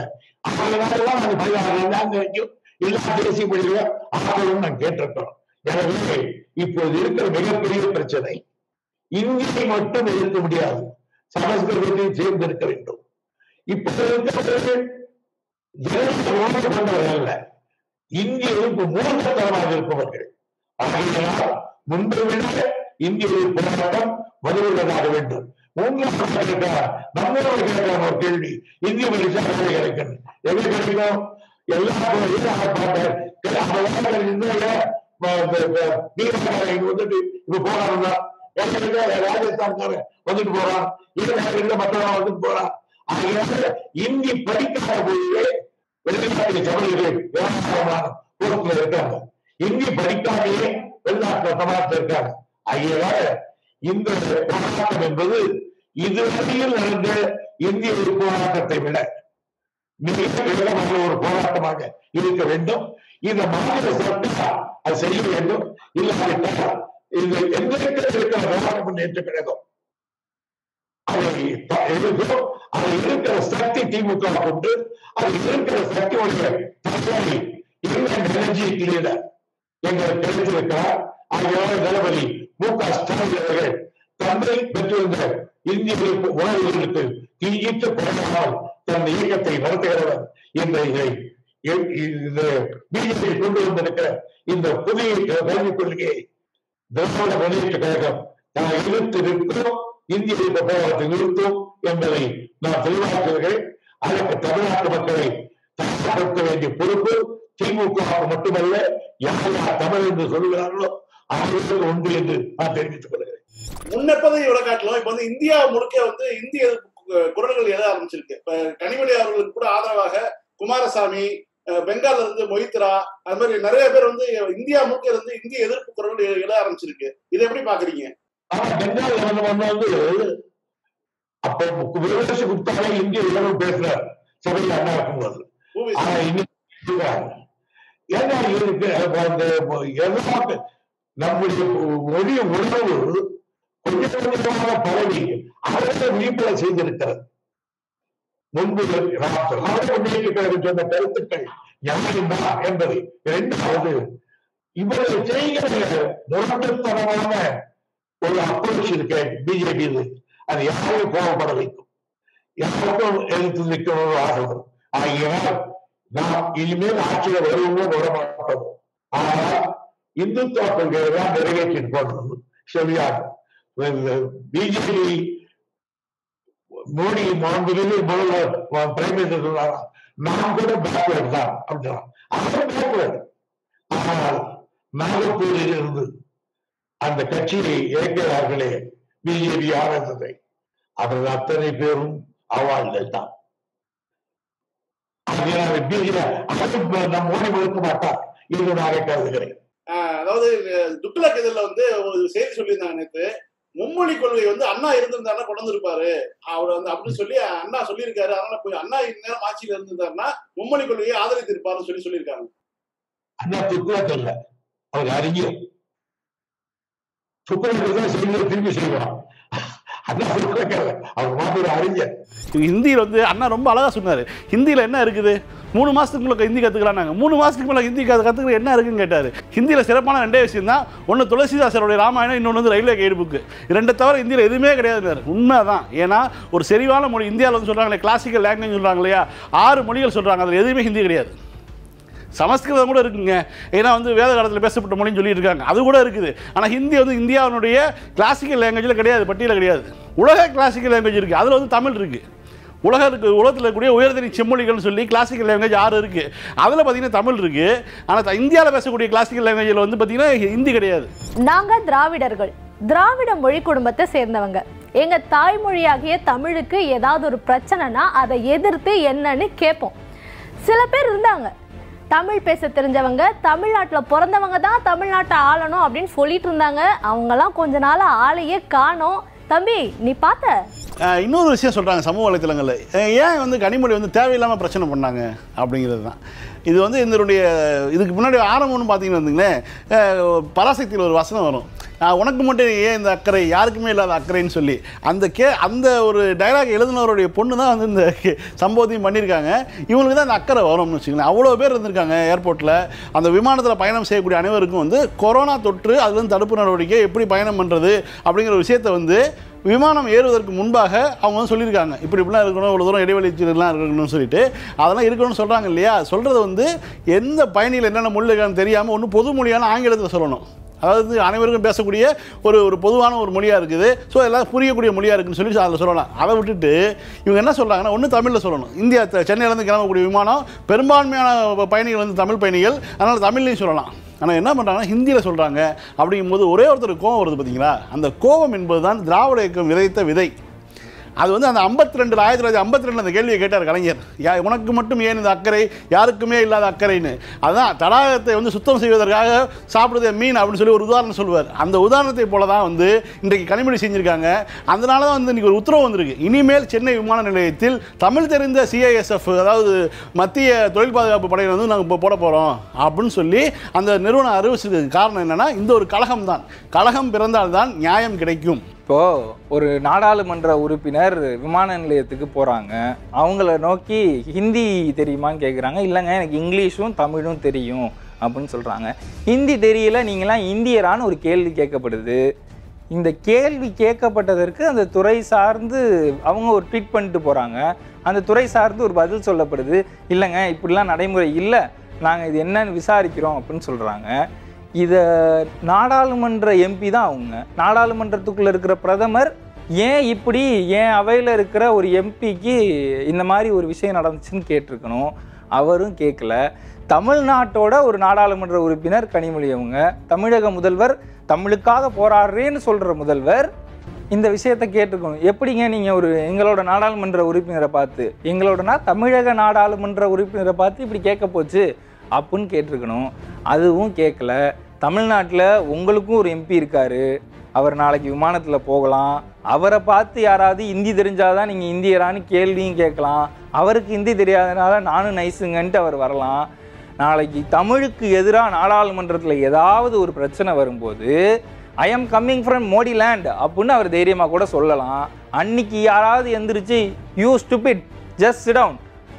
அதனாலதான் நாங்க பதினாறு லாங்குவேஜும் எல்லா தேசிய மொழிகளும் ஆகணும் நான் கேட்டிருக்கிறோம் எனவே இப்போது இருக்கிற மிகப்பெரிய பிரச்சனை இங்கே மட்டும் எதிர்க்க முடியாது சமஸ்கிருதத்தை சேர்ந்திருக்க வேண்டும். இப்ப இருக்கிறவர்கள் ஜனநாயக அல்ல இந்திய எதிர்ப்பு மூலத்தனமாக இருப்பவர்கள். ஆகையினால் முன்பை விட இந்திய போராட்டம் வலுவுள்ளதாக வேண்டும். நம்மளோட கேட்கிற ஒரு கேள்வி. இந்திய மனுஷன் கிடைக்கணும் எங்க கிடைக்கும் எல்லாரும் வந்துட்டு இப்ப போறாங்க ராஜஸ்தான்காரன் வந்துட்டு போறான். இல்ல மற்றவங்க வந்துட்டு போறான். அதனால இந்தி படிக்காத போதே வெளிநாட்டு தமிழர்கள் பொறுப்புல இருக்காங்க. இந்தி படிக்காமலே வெளிநாட்டு தமிழ்நாட்டில் இருக்காங்க. ஆகையால இந்த போராட்டம் என்பது இதுவரையில் நடந்த இந்திய ஒரு போராட்டத்தை விட மிக விவரமான ஒரு போராட்டமாக இருக்க வேண்டும். இந்த மாநில சட்டம் அது செய்ய வேண்டும். இல்லாவிட்டால் இந்த எங்களுக்கு இருக்கிற போராட்ட முன்னேற்ற கழகம் அதை எழுதும் அது இருக்கிற சக்தி திமுக கொண்டு அது இருக்கிற சக்தியுடைய தற்கொலை எனர்ஜி லீடர் எங்களுக்கு கிடைத்திருக்கிறார் ஆகியோர தளபதி மு க ஸ்டாலின் அவர்கள் தந்தை பெற்றிருந்த இந்திய உணர்வுகளுக்கு தீயிட்டு பிறந்தால் தன் இயக்கத்தை நடத்துகிறவர் என்ற இதை பிஜேபி கொண்டு வந்திருக்கிற இந்த புதிய கல்விக் கொள்கையை திராவிட முன்னேற்ற கழகம். நான் இழுத்து நிற்கிறோம் இந்திய இந்த போராட்டத்தை நிறுத்தும் என்பதை நான் தெளிவாக்குகிறேன். அதற்கு தமிழ்நாட்டு மக்களை தயார்படுத்த வேண்டிய பொறுப்பு திமுக மட்டுமல்ல யார் யார் தமிழ் என்று சொல்கிறார்களோ அவர்களுக்கு உண்டு என்று நான் தெரிவித்துக் கொள்கிறேன். முன்னப்பதை இவ்வளவு காட்டலாம் இப்ப வந்து இந்தியா முழுக்க வந்து இந்திய குரல்கள் எழ ஆரம்பிச்சிருக்கு. இப்ப கனிமொழி அவர்களுக்கு கூட ஆதரவாக குமாரசாமி பெங்கால்ல இருந்து மொய்த்ரா அது மாதிரி நிறைய பேர் வந்து இந்தியா முழுக்க இருந்து இந்திய எதிர்ப்பு குரல்கள் எழ ஆரம்பிச்சிருக்கு. இதை எப்படி பாக்குறீங்க? ஆனா பெங்கால் வந்து வந்து அப்ப விவசாய குப்தாவே இந்திய உலகம் பேசுறார். சபையில் அண்ணா இருக்கும்போது. ஆனா இன்னைக்கு ஏன்னா இருக்கு நம்முடைய மொழி உணவு கொஞ்சம் கொஞ்சமாக பரவி அவர்கள் விழிப்புணர்வு செய்திருக்கிறது முன்பு திராவிட சொன்ன கருத்துக்கள்? நியாயம்தான் என்பது? இரண்டாவது இவர்கள் செய்கிற முரட்டுத்தனமான ஒரு அப்ரோச் இருக்கு பிஜேபி இது. அது யாரையும் கோபப்பட வைக்கும். யாருக்கும் எதிர்த்து நிற்கணும் ஆசை வரும் நாம் இனிமேல் ஆட்சியில் வருவோம் வரமாட்டோம் ஆனால் இந்துத்துவ கொள்கையை தான் நிறைவேற்றிட்டு போனது செவியாக பிஜேபி மோடி மாண்புமிகு முதல்வர் பிரைம் மினிஸ்டர் சொன்னாரா நான் கூட பேக்வேர்ட் தான் அப்படின்னா அவர் பேக்வேர்ட் ஆனால் நாகப்பூரில் இருந்து அந்த கட்சியை இயக்கிறார்களே பிஜேபி ஆனந்தத்தை அவர்கள் அத்தனை பேரும் அவாள்கள் தான். பிஜேபி நம் மோடி கொடுக்க மாட்டார் என்று நான் கருதுகிறேன் அதாவது துக்ளக் இதுல வந்து ஒரு செய்தி சொல்லியிருந்தாங்க நேற்று. மும்மொழி கொள்கை வந்து அண்ணா இருந்திருந்தாருன்னா கொண்டு வந்திருப்பாரு. அவர் வந்து அப்படின்னு சொல்லி அண்ணா சொல்லியிருக்காரு. அதனால போய் அண்ணா இந்நேரம் ஆட்சியில இருந்திருந்தாருன்னா மும்மொழி கொள்கையை ஆதரித்திருப்பாருன்னு சொல்லி சொல்லியிருக்காங்க. அண்ணா துக்குளம் இல்ல அவர் அறிஞர். துக்குளத்துக்கு தான் செய்தியை திரும்பி செய்வான் அவர் மாதிரி அறிஞர் ஹிந்தியில் வந்து அண்ணா ரொம்ப அழகா சொன்னாரு. ஹிந்தியில என்ன இருக்குது? மூணு மாதத்துக்கு உங்களுக்கு ஹிந்தி கத்துக்கலாம் மூணு மாசத்துக்கு மேல ஹிந்தி கத்து என்ன இருக்குன்னு கேட்டாரு. ஹிந்தியில சிறப்பான ரெண்டே விஷயம் தான் ஒன்று துளசிதாசருடைய ராமாயணம் இன்னொன்று வந்து ரயில்வே கைடு புக்கு ரெண்டை தவிர ஹிந்தியில் எதுவுமே கிடையாது உண்மைதான். ஏன்னா ஒரு செறிவான மொழி இந்தியாவில் வந்து சொல்றாங்களே கிளாசிக்கல் லாங்குவேஜ் சொல்றாங்க இல்லையா? ஆறு மொழிகள் சொல்றாங்க. அதில் எதுவுமே ஹிந்தி கிடையாது. சமஸ்கிருதம் கூட இருக்குங்க. ஏன்னா வந்து வேத காலத்தில் பேசப்பட்ட மொழின்னு சொல்லிட்டு இருக்காங்க அது கூட இருக்குது. ஆனால் ஹிந்தி வந்து இந்தியாவினுடைய கிளாசிக்கல் லாங்குவேஜில் கிடையாது பட்டியலில் கிடையாது. உலக கிளாசிக்கல் லாங்குவேஜ் இருக்குது அதில் வந்து தமிழ் இருக்குது உலக இருக்கு உலகத்தில் இருக்கக்கூடிய உயர்தனி செம்மொழிகள்னு சொல்லி கிளாசிக்கல் லாங்குவேஜ் ஆறு இருக்குது அதில் பார்த்தீங்கன்னா தமிழ் இருக்குது ஆனால் இந்தியாவில் பேசக்கூடிய கிளாசிக்கல் லாங்குவேஜில் வந்து பார்த்தீங்கன்னா ஹிந்தி கிடையாது. நாங்கள் திராவிடர்கள் திராவிட மொழி குடும்பத்தை சேர்ந்தவங்க. எங்க தாய்மொழியாகிய தமிழுக்கு ஏதாவது ஒரு பிரச்சனைனா அதை எதிர்த்து என்னன்னு கேட்போம் சில பேர் இருந்தாங்க. தமிழ் பேச தெரிஞ்சவங்க தமிழ்நாட்டில் பிறந்தவங்க தான் தமிழ்நாட்டை ஆளணும் அப்படின்னு சொல்லிட்டு இருந்தாங்க. அவங்கெல்லாம் கொஞ்ச நாள் ஆளையே காணும். தம்பி நீ பார்த்த? இன்னொரு விஷயம் சொல்கிறாங்க சமூக வலைத்தளங்களில். ஏன் வந்து கனிமொழி வந்து தேவையில்லாமல் பிரச்சனை பண்ணாங்க? அப்படிங்கிறது தான். இது வந்து இதனுடைய இதுக்கு முன்னாடி ஆரம்பம்னு பார்த்தீங்கன்னு வந்துங்களேன் பராசக்தியில் ஒரு வசனம் வரும். உனக்கு மட்டும் ஏன் இந்த அக்கறை யாருக்குமே இல்லாத அக்கறைன்னு சொல்லி. அந்த கே அந்த ஒரு டைலாக் எழுதினவருடைய பொண்ணு தான் வந்து இந்த சம்பவத்தையும் பண்ணியிருக்காங்க. இவங்களுக்கு தான் இந்த அக்கறை வரும்னு வச்சுக்கோங்களேன். அவ்வளோ பேர் இருந்திருக்காங்க ஏர்போர்ட்டில் அந்த விமானத்தில் பயணம் செய்யக்கூடிய அனைவருக்கும் வந்து கொரோனா தொற்று அதுலேருந்து தடுப்பு நடவடிக்கை எப்படி பயணம் பண்ணுறது அப்படிங்கிற விஷயத்தை வந்து விமானம் ஏறுவதற்கு முன்பாக அவங்க வந்து சொல்லியிருக்காங்க. இப்படி இப்படிலாம் இருக்கணும் இவ்வளோ தூரம் இடைவெளி இருக்கணும்னு சொல்லிட்டு. அதெல்லாம் இருக்கணும்னு சொல்கிறாங்க இல்லையா? சொல்கிறது வந்து எந்த பயணியில் என்னென்ன மொழி இருக்கான்னு தெரியாமல் ஒன்று பொது மொழியான ஆங்கிலத்தில் சொல்லணும். அதாவது அனைவருக்கும் பேசக்கூடிய ஒரு ஒரு பொதுவான ஒரு மொழியாக இருக்குது. ஸோ எல்லாம் புரியக்கூடிய மொழியாக இருக்குன்னு சொல்லி அதில் சொல்லலாம். அதை விட்டுட்டு இவங்க என்ன சொல்கிறாங்கன்னா ஒன்று தமிழில் சொல்லணும். இந்தியா சென்னையிலேருந்து கிளம்பக்கூடிய விமானம் பெரும்பான்மையான பயணிகள் வந்து தமிழ் பயணிகள். அதனால் தமிழ்லையும் சொல்லலாம். ஆனால் என்ன பண்ணுறாங்கன்னா ஹிந்தியில் சொல்கிறாங்க அப்படிங்கும்போது ஒரே ஒருத்தர் கோவம் வருது பார்த்தீங்களா அந்த கோபம் என்பது தான் திராவிட இயக்கம் விதைத்த விதை. அது வந்து அந்த ஐம்பத்தி ரெண்டு ஆயிரத்தி தொள்ளாயிரத்தி ஐம்பத்தி ரெண்டு அந்த கேள்வியை கேட்டார் கலைஞர். யா உனக்கு மட்டும் ஏன் இந்த அக்கறை? யாருக்குமே இல்லாத அக்கறைன்னு. அதுதான் தடாகத்தை வந்து சுத்தம் செய்வதற்காக சாப்பிடுறது மீன் அப்படின்னு சொல்லி ஒரு உதாரணம் சொல்லுவார் அந்த உதாரணத்தை போல தான் வந்து இன்றைக்கு கனிமொழி செஞ்சுருக்காங்க. அதனால தான் வந்து இன்றைக்கி ஒரு உத்தரவு வந்திருக்கு. இனிமேல் சென்னை விமான நிலையத்தில் தமிழ் தெரிந்த சிஐஎஸ்எஃப் அதாவது மத்திய தொழில் பாதுகாப்பு படையினர் வந்து நாங்கள் இப்போ போட போகிறோம் அப்படின்னு சொல்லி அந்த நிறுவனம் அறிவிச்சதுக்கு காரணம் என்னென்னா இந்த ஒரு கழகம் தான் கழகம் பிறந்தால்தான் நியாயம் கிடைக்கும். இப்போது ஒரு நாடாளுமன்ற உறுப்பினர் விமான நிலையத்துக்கு போகிறாங்க அவங்கள நோக்கி ஹிந்தி தெரியுமான்னு கேட்குறாங்க இல்லைங்க எனக்கு இங்கிலீஷும் தமிழும் தெரியும் அப்படின்னு சொல்கிறாங்க ஹிந்தி தெரியல நீங்களாம் இந்தியரான்னு ஒரு கேள்வி கேட்கப்படுது. இந்த கேள்வி கேட்கப்பட்டதற்கு அந்த துறை சார்ந்து அவங்க ஒரு ட்வீட் பண்ணிட்டு போகிறாங்க அந்த துறை சார்ந்து ஒரு பதில் சொல்லப்படுது. இல்லைங்க இப்படிலாம் நடைமுறை இல்லை. நாங்கள் இது என்னன்னு விசாரிக்கிறோம் அப்படின்னு சொல்கிறாங்க இதை நாடாளுமன்ற எம்பி தான் அவங்க. நாடாளுமன்றத்துக்குள்ள இருக்கிற பிரதமர் ஏன் இப்படி ஏன் அவையில் இருக்கிற ஒரு எம்பிக்கு இந்த மாதிரி ஒரு விஷயம் நடந்துச்சுன்னு கேட்டிருக்கணும்? அவரும் கேட்கல தமிழ்நாட்டோட ஒரு நாடாளுமன்ற உறுப்பினர் கனிமொழி அவங்க. தமிழக முதல்வர் தமிழுக்காக போராடுறேன்னு சொல்கிற முதல்வர் இந்த விஷயத்தை கேட்டிருக்கணும். எப்படிங்க நீங்கள் ஒரு எங்களோட நாடாளுமன்ற உறுப்பினரை பார்த்து எங்களோடனா தமிழக நாடாளுமன்ற உறுப்பினரை பார்த்து இப்படி கேட்க போச்சு? அப்புன்னு கேட்டிருக்கணும். அதுவும் கேட்கல தமிழ்நாட்டில் உங்களுக்கும் ஒரு எம்பி இருக்கார். அவர் நாளைக்கு விமானத்தில் போகலாம். அவரை பார்த்து யாராவது ஹிந்தி தெரிஞ்சாதான் நீங்கள் இந்தியரான்னு கேள்வியும் கேட்கலாம். அவருக்கு ஹிந்தி தெரியாதனால நானும் நைஸுங்கன்ட்டு அவர் வரலாம். நாளைக்கு தமிழுக்கு எதிராக நாடாளுமன்றத்தில் ஏதாவது ஒரு பிரச்சனை வரும்போது I am coming from Modi land அப்படின்னு அவர் தைரியமாக கூட சொல்லலாம். அன்னைக்கு யாராவது எந்திரிச்சு you stupid just down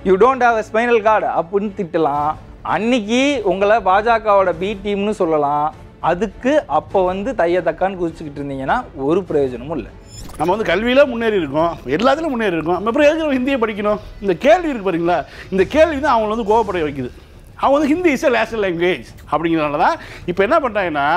you don't have a spinal cord அப்படின்னு திட்டலாம். அன்னைக்கு உங்களை பாஜகவோட பி டீம்னு சொல்லலாம். அதுக்கு அப்போ வந்து தைய தக்கான்னு குதிச்சுக்கிட்டு இருந்தீங்கன்னா ஒரு பிரயோஜனமும் இல்லை. நம்ம வந்து கல்வியில் முன்னேறி இருக்கோம். எல்லாத்துலையும் முன்னேறி இருக்கோம். நம்ம அப்புறம் எதுக்கு நம்ம ஹிந்தியை படிக்கணும்? இந்த கேள்வி இருக்கு பாருங்களா? இந்த கேள்வி தான் அவங்களை வந்து கோவப்பட வைக்குது. அவங்க வந்து ஹிந்தி இஸ் நேஷனல் லாங்குவேஜ் அப்படிங்கிறனால தான் இப்போ என்ன பண்ணுறாங்கன்னா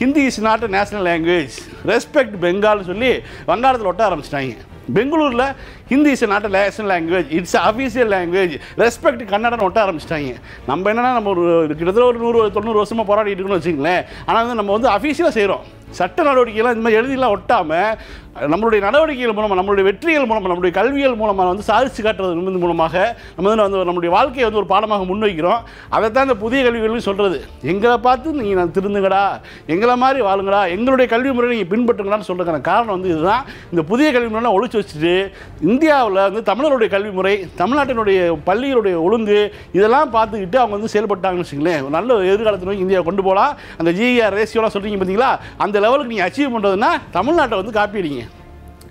Hindi is not national language respect பெங்கால்னு சொல்லி வங்காளத்தில் ஒட்ட ஆரம்பிச்சிட்டாங்க. பெங்களூரில் Hindi is not national language it's official language respect Kannada ஒட்ட ஆரம்பிச்சிட்டாங்க. நம்ம என்னென்னா நம்ம ஒரு கிட்டத்தட்ட ஒரு நூறு தொண்ணூறு வருஷமாக போராடிட்டு இருக்கணும்னு வச்சுங்களேன் ஆனால் வந்து நம்ம வந்து அஃபீஷியலாக செய்கிறோம் சட்ட நடவடிக்கைலாம் இந்த மாதிரி எழுதிலாம் ஒட்டாமல் நம்மளுடைய நடவடிக்கைகள் மூலமாக நம்மளுடைய வெற்றிகள் மூலமாக நம்மளுடைய கல்வியல் மூலமாக வந்து சாதிச்சு காட்டுறது மூலமாக நம்ம வந்து வந்து நம்மளுடைய வாழ்க்கையை வந்து ஒரு பாடமாக முன்வைக்கிறோம். அதை தான் இந்த புதிய கல்விகள்னு சொல்கிறது எங்களை பார்த்து நீங்கள் நான் திருந்துங்கடா எங்களை மாதிரி வாழுங்கடா எங்களுடைய கல்வி முறையை நீங்கள் பின்பற்றுங்கடான்னு சொல்கிறதுக்கான காரணம் வந்து இதுதான். இந்த புதிய கல்வி முறையெல்லாம் ஒழிச்சு வச்சுட்டு இந்தியாவில் வந்து தமிழருடைய கல்வி முறை தமிழ்நாட்டினுடைய பள்ளிகளுடைய ஒழுங்கு இதெல்லாம் பார்த்துக்கிட்டு அவங்க வந்து செயல்பட்டாங்கன்னு வச்சுங்களேன் நல்ல எதிர்காலத்தை நோக்கி இந்தியா கொண்டு போகலாம். அந்த ஜிஆர் ரேசியோலாம் சொல்கிறீங்க பார்த்தீங்களா? அந்த லெவலுக்கு நீங்கள் அச்சீவ் பண்ணுறதுன்னா தமிழ்நாட்டை வந்து காப்பிடுங்க.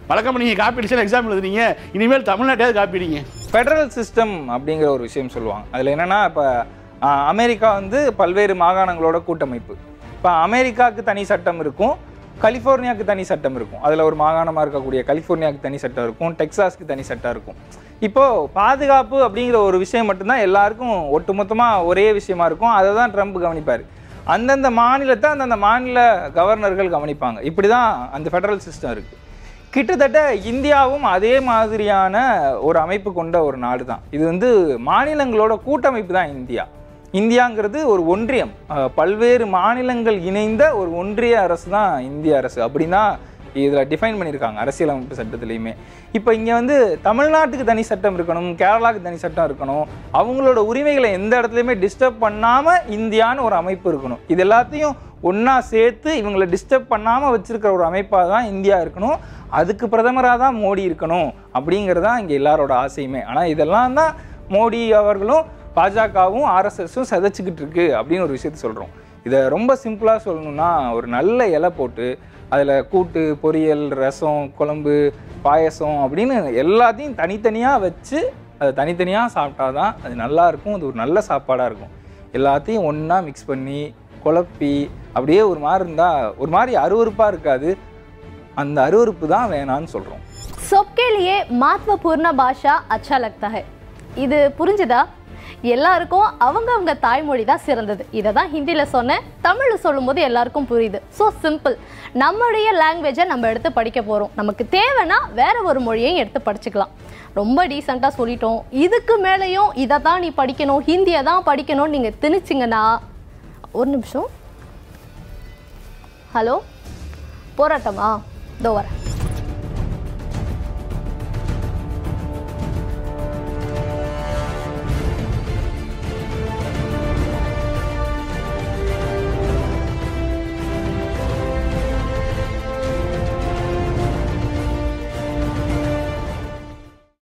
வழக்கமாக நீங்கள் காப்பி அடிச்சு எக்ஸாம் எழுதுனீங்க இனிமேல் தமிழ்நாட்டையாவது காப்பிடுங்க. ஃபெடரல் சிஸ்டம் அப்படிங்கிற ஒரு விஷயம் சொல்லுவாங்க. அதில் என்னென்னா இப்போ அமெரிக்கா வந்து பல்வேறு மாகாணங்களோட கூட்டமைப்பு. இப்போ அமெரிக்காவுக்கு தனி சட்டம் இருக்கும் கலிஃபோர்னியாவுக்கு தனி சட்டம் இருக்கும். அதில் ஒரு மாகாணமாக இருக்கக்கூடிய கலிஃபோர்னியாவுக்கு தனி சட்டம் இருக்கும் டெக்ஸாஸ்க்கு தனி சட்டம் இருக்கும். இப்போது பாதுகாப்பு அப்படிங்கிற ஒரு விஷயம் மட்டும்தான் எல்லாருக்கும் ஒட்டுமொத்தமாக ஒரே விஷயமா இருக்கும். அதை தான் ட்ரம்ப் கவனிப்பார். அந்தந்த மாநிலத்தை அந்தந்த மாநில கவர்னர்கள் கவனிப்பாங்க. இப்படி தான் அந்த ஃபெடரல் சிஸ்டம் இருக்குது கிட்டத்தட்ட இந்தியாவும் அதே மாதிரியான ஒரு அமைப்பு கொண்ட ஒரு நாடு தான் இது வந்து மாநிலங்களோட கூட்டமைப்பு தான் இந்தியா. இந்தியாங்கிறது ஒரு ஒன்றியம். பல்வேறு மாநிலங்கள் இணைந்த ஒரு ஒன்றிய அரசு தான் இந்திய அரசு. அப்படின்னா இதில் டிஃபைன் பண்ணியிருக்காங்க அரசியலமைப்பு சட்டத்துலேயுமே. இப்போ இங்கே வந்து தமிழ்நாட்டுக்கு தனி சட்டம் இருக்கணும் கேரளாவுக்கு தனி சட்டம் இருக்கணும் அவங்களோட உரிமைகளை எந்த இடத்துலையுமே டிஸ்டர்ப் பண்ணாமல் இந்தியான்னு ஒரு அமைப்பு இருக்கணும். இது எல்லாத்தையும் ஒன்றா சேர்த்து இவங்களை டிஸ்டர்ப் பண்ணாமல் வச்சுருக்கிற ஒரு அமைப்பாக தான் இந்தியா இருக்கணும். அதுக்கு பிரதமராக தான் மோடி இருக்கணும் அப்படிங்கிறது தான் இங்கே எல்லாரோட ஆசையுமே. ஆனால் இதெல்லாம் தான் மோடி அவர்களும் பாஜகவும் ஆர்எஸ்எஸும் சதைச்சிக்கிட்டு இருக்கு அப்படின்னு ஒரு விஷயத்த சொல்கிறோம் இதை ரொம்ப சிம்பிளாக சொல்லணும்னா ஒரு நல்ல இலை போட்டு அதில் கூட்டு பொரியல் ரசம் குழம்பு பாயசம் அப்படின்னு எல்லாத்தையும் தனித்தனியாக வச்சு அதை தனித்தனியாக சாப்பிட்டா தான் அது நல்லாயிருக்கும் அது ஒரு நல்ல சாப்பாடாக இருக்கும். எல்லாத்தையும் ஒன்றா மிக்ஸ் பண்ணி குழப்பி அப்படியே ஒரு மாதிரி இருந்தால் ஒரு மாதிரி அருவறுப்பாக இருக்காது. அந்த அருவறுப்பு தான் வேணான்னு சொல்கிறோம் சொப்கேலியே மாத்வபூர்ண பாஷா அச்சா லக்தா இது புரிஞ்சுதா? எல்லாருக்கும் அவங்க அவங்க தாய்மொழி தான் சிறந்தது. இதை தான் ஹிந்தியில் சொன்னேன். தமிழில் சொல்லும்போது எல்லாருக்கும் புரியுது. ஸோ சிம்பிள் நம்மளுடைய லாங்குவேஜை நம்ம எடுத்து படிக்க போகிறோம் நமக்கு தேவைன்னா வேற ஒரு மொழியையும் எடுத்து படிச்சுக்கலாம். ரொம்ப டீசெண்டாக சொல்லிட்டோம். இதுக்கு மேலேயும் இதை தான் நீ படிக்கணும் ஹிந்தியை தான் படிக்கணும்னு நீங்கள் திணிச்சிங்கன்னா ஒரு நிமிஷம். ஹலோ? போராட்டமா? இதோ வரேன்.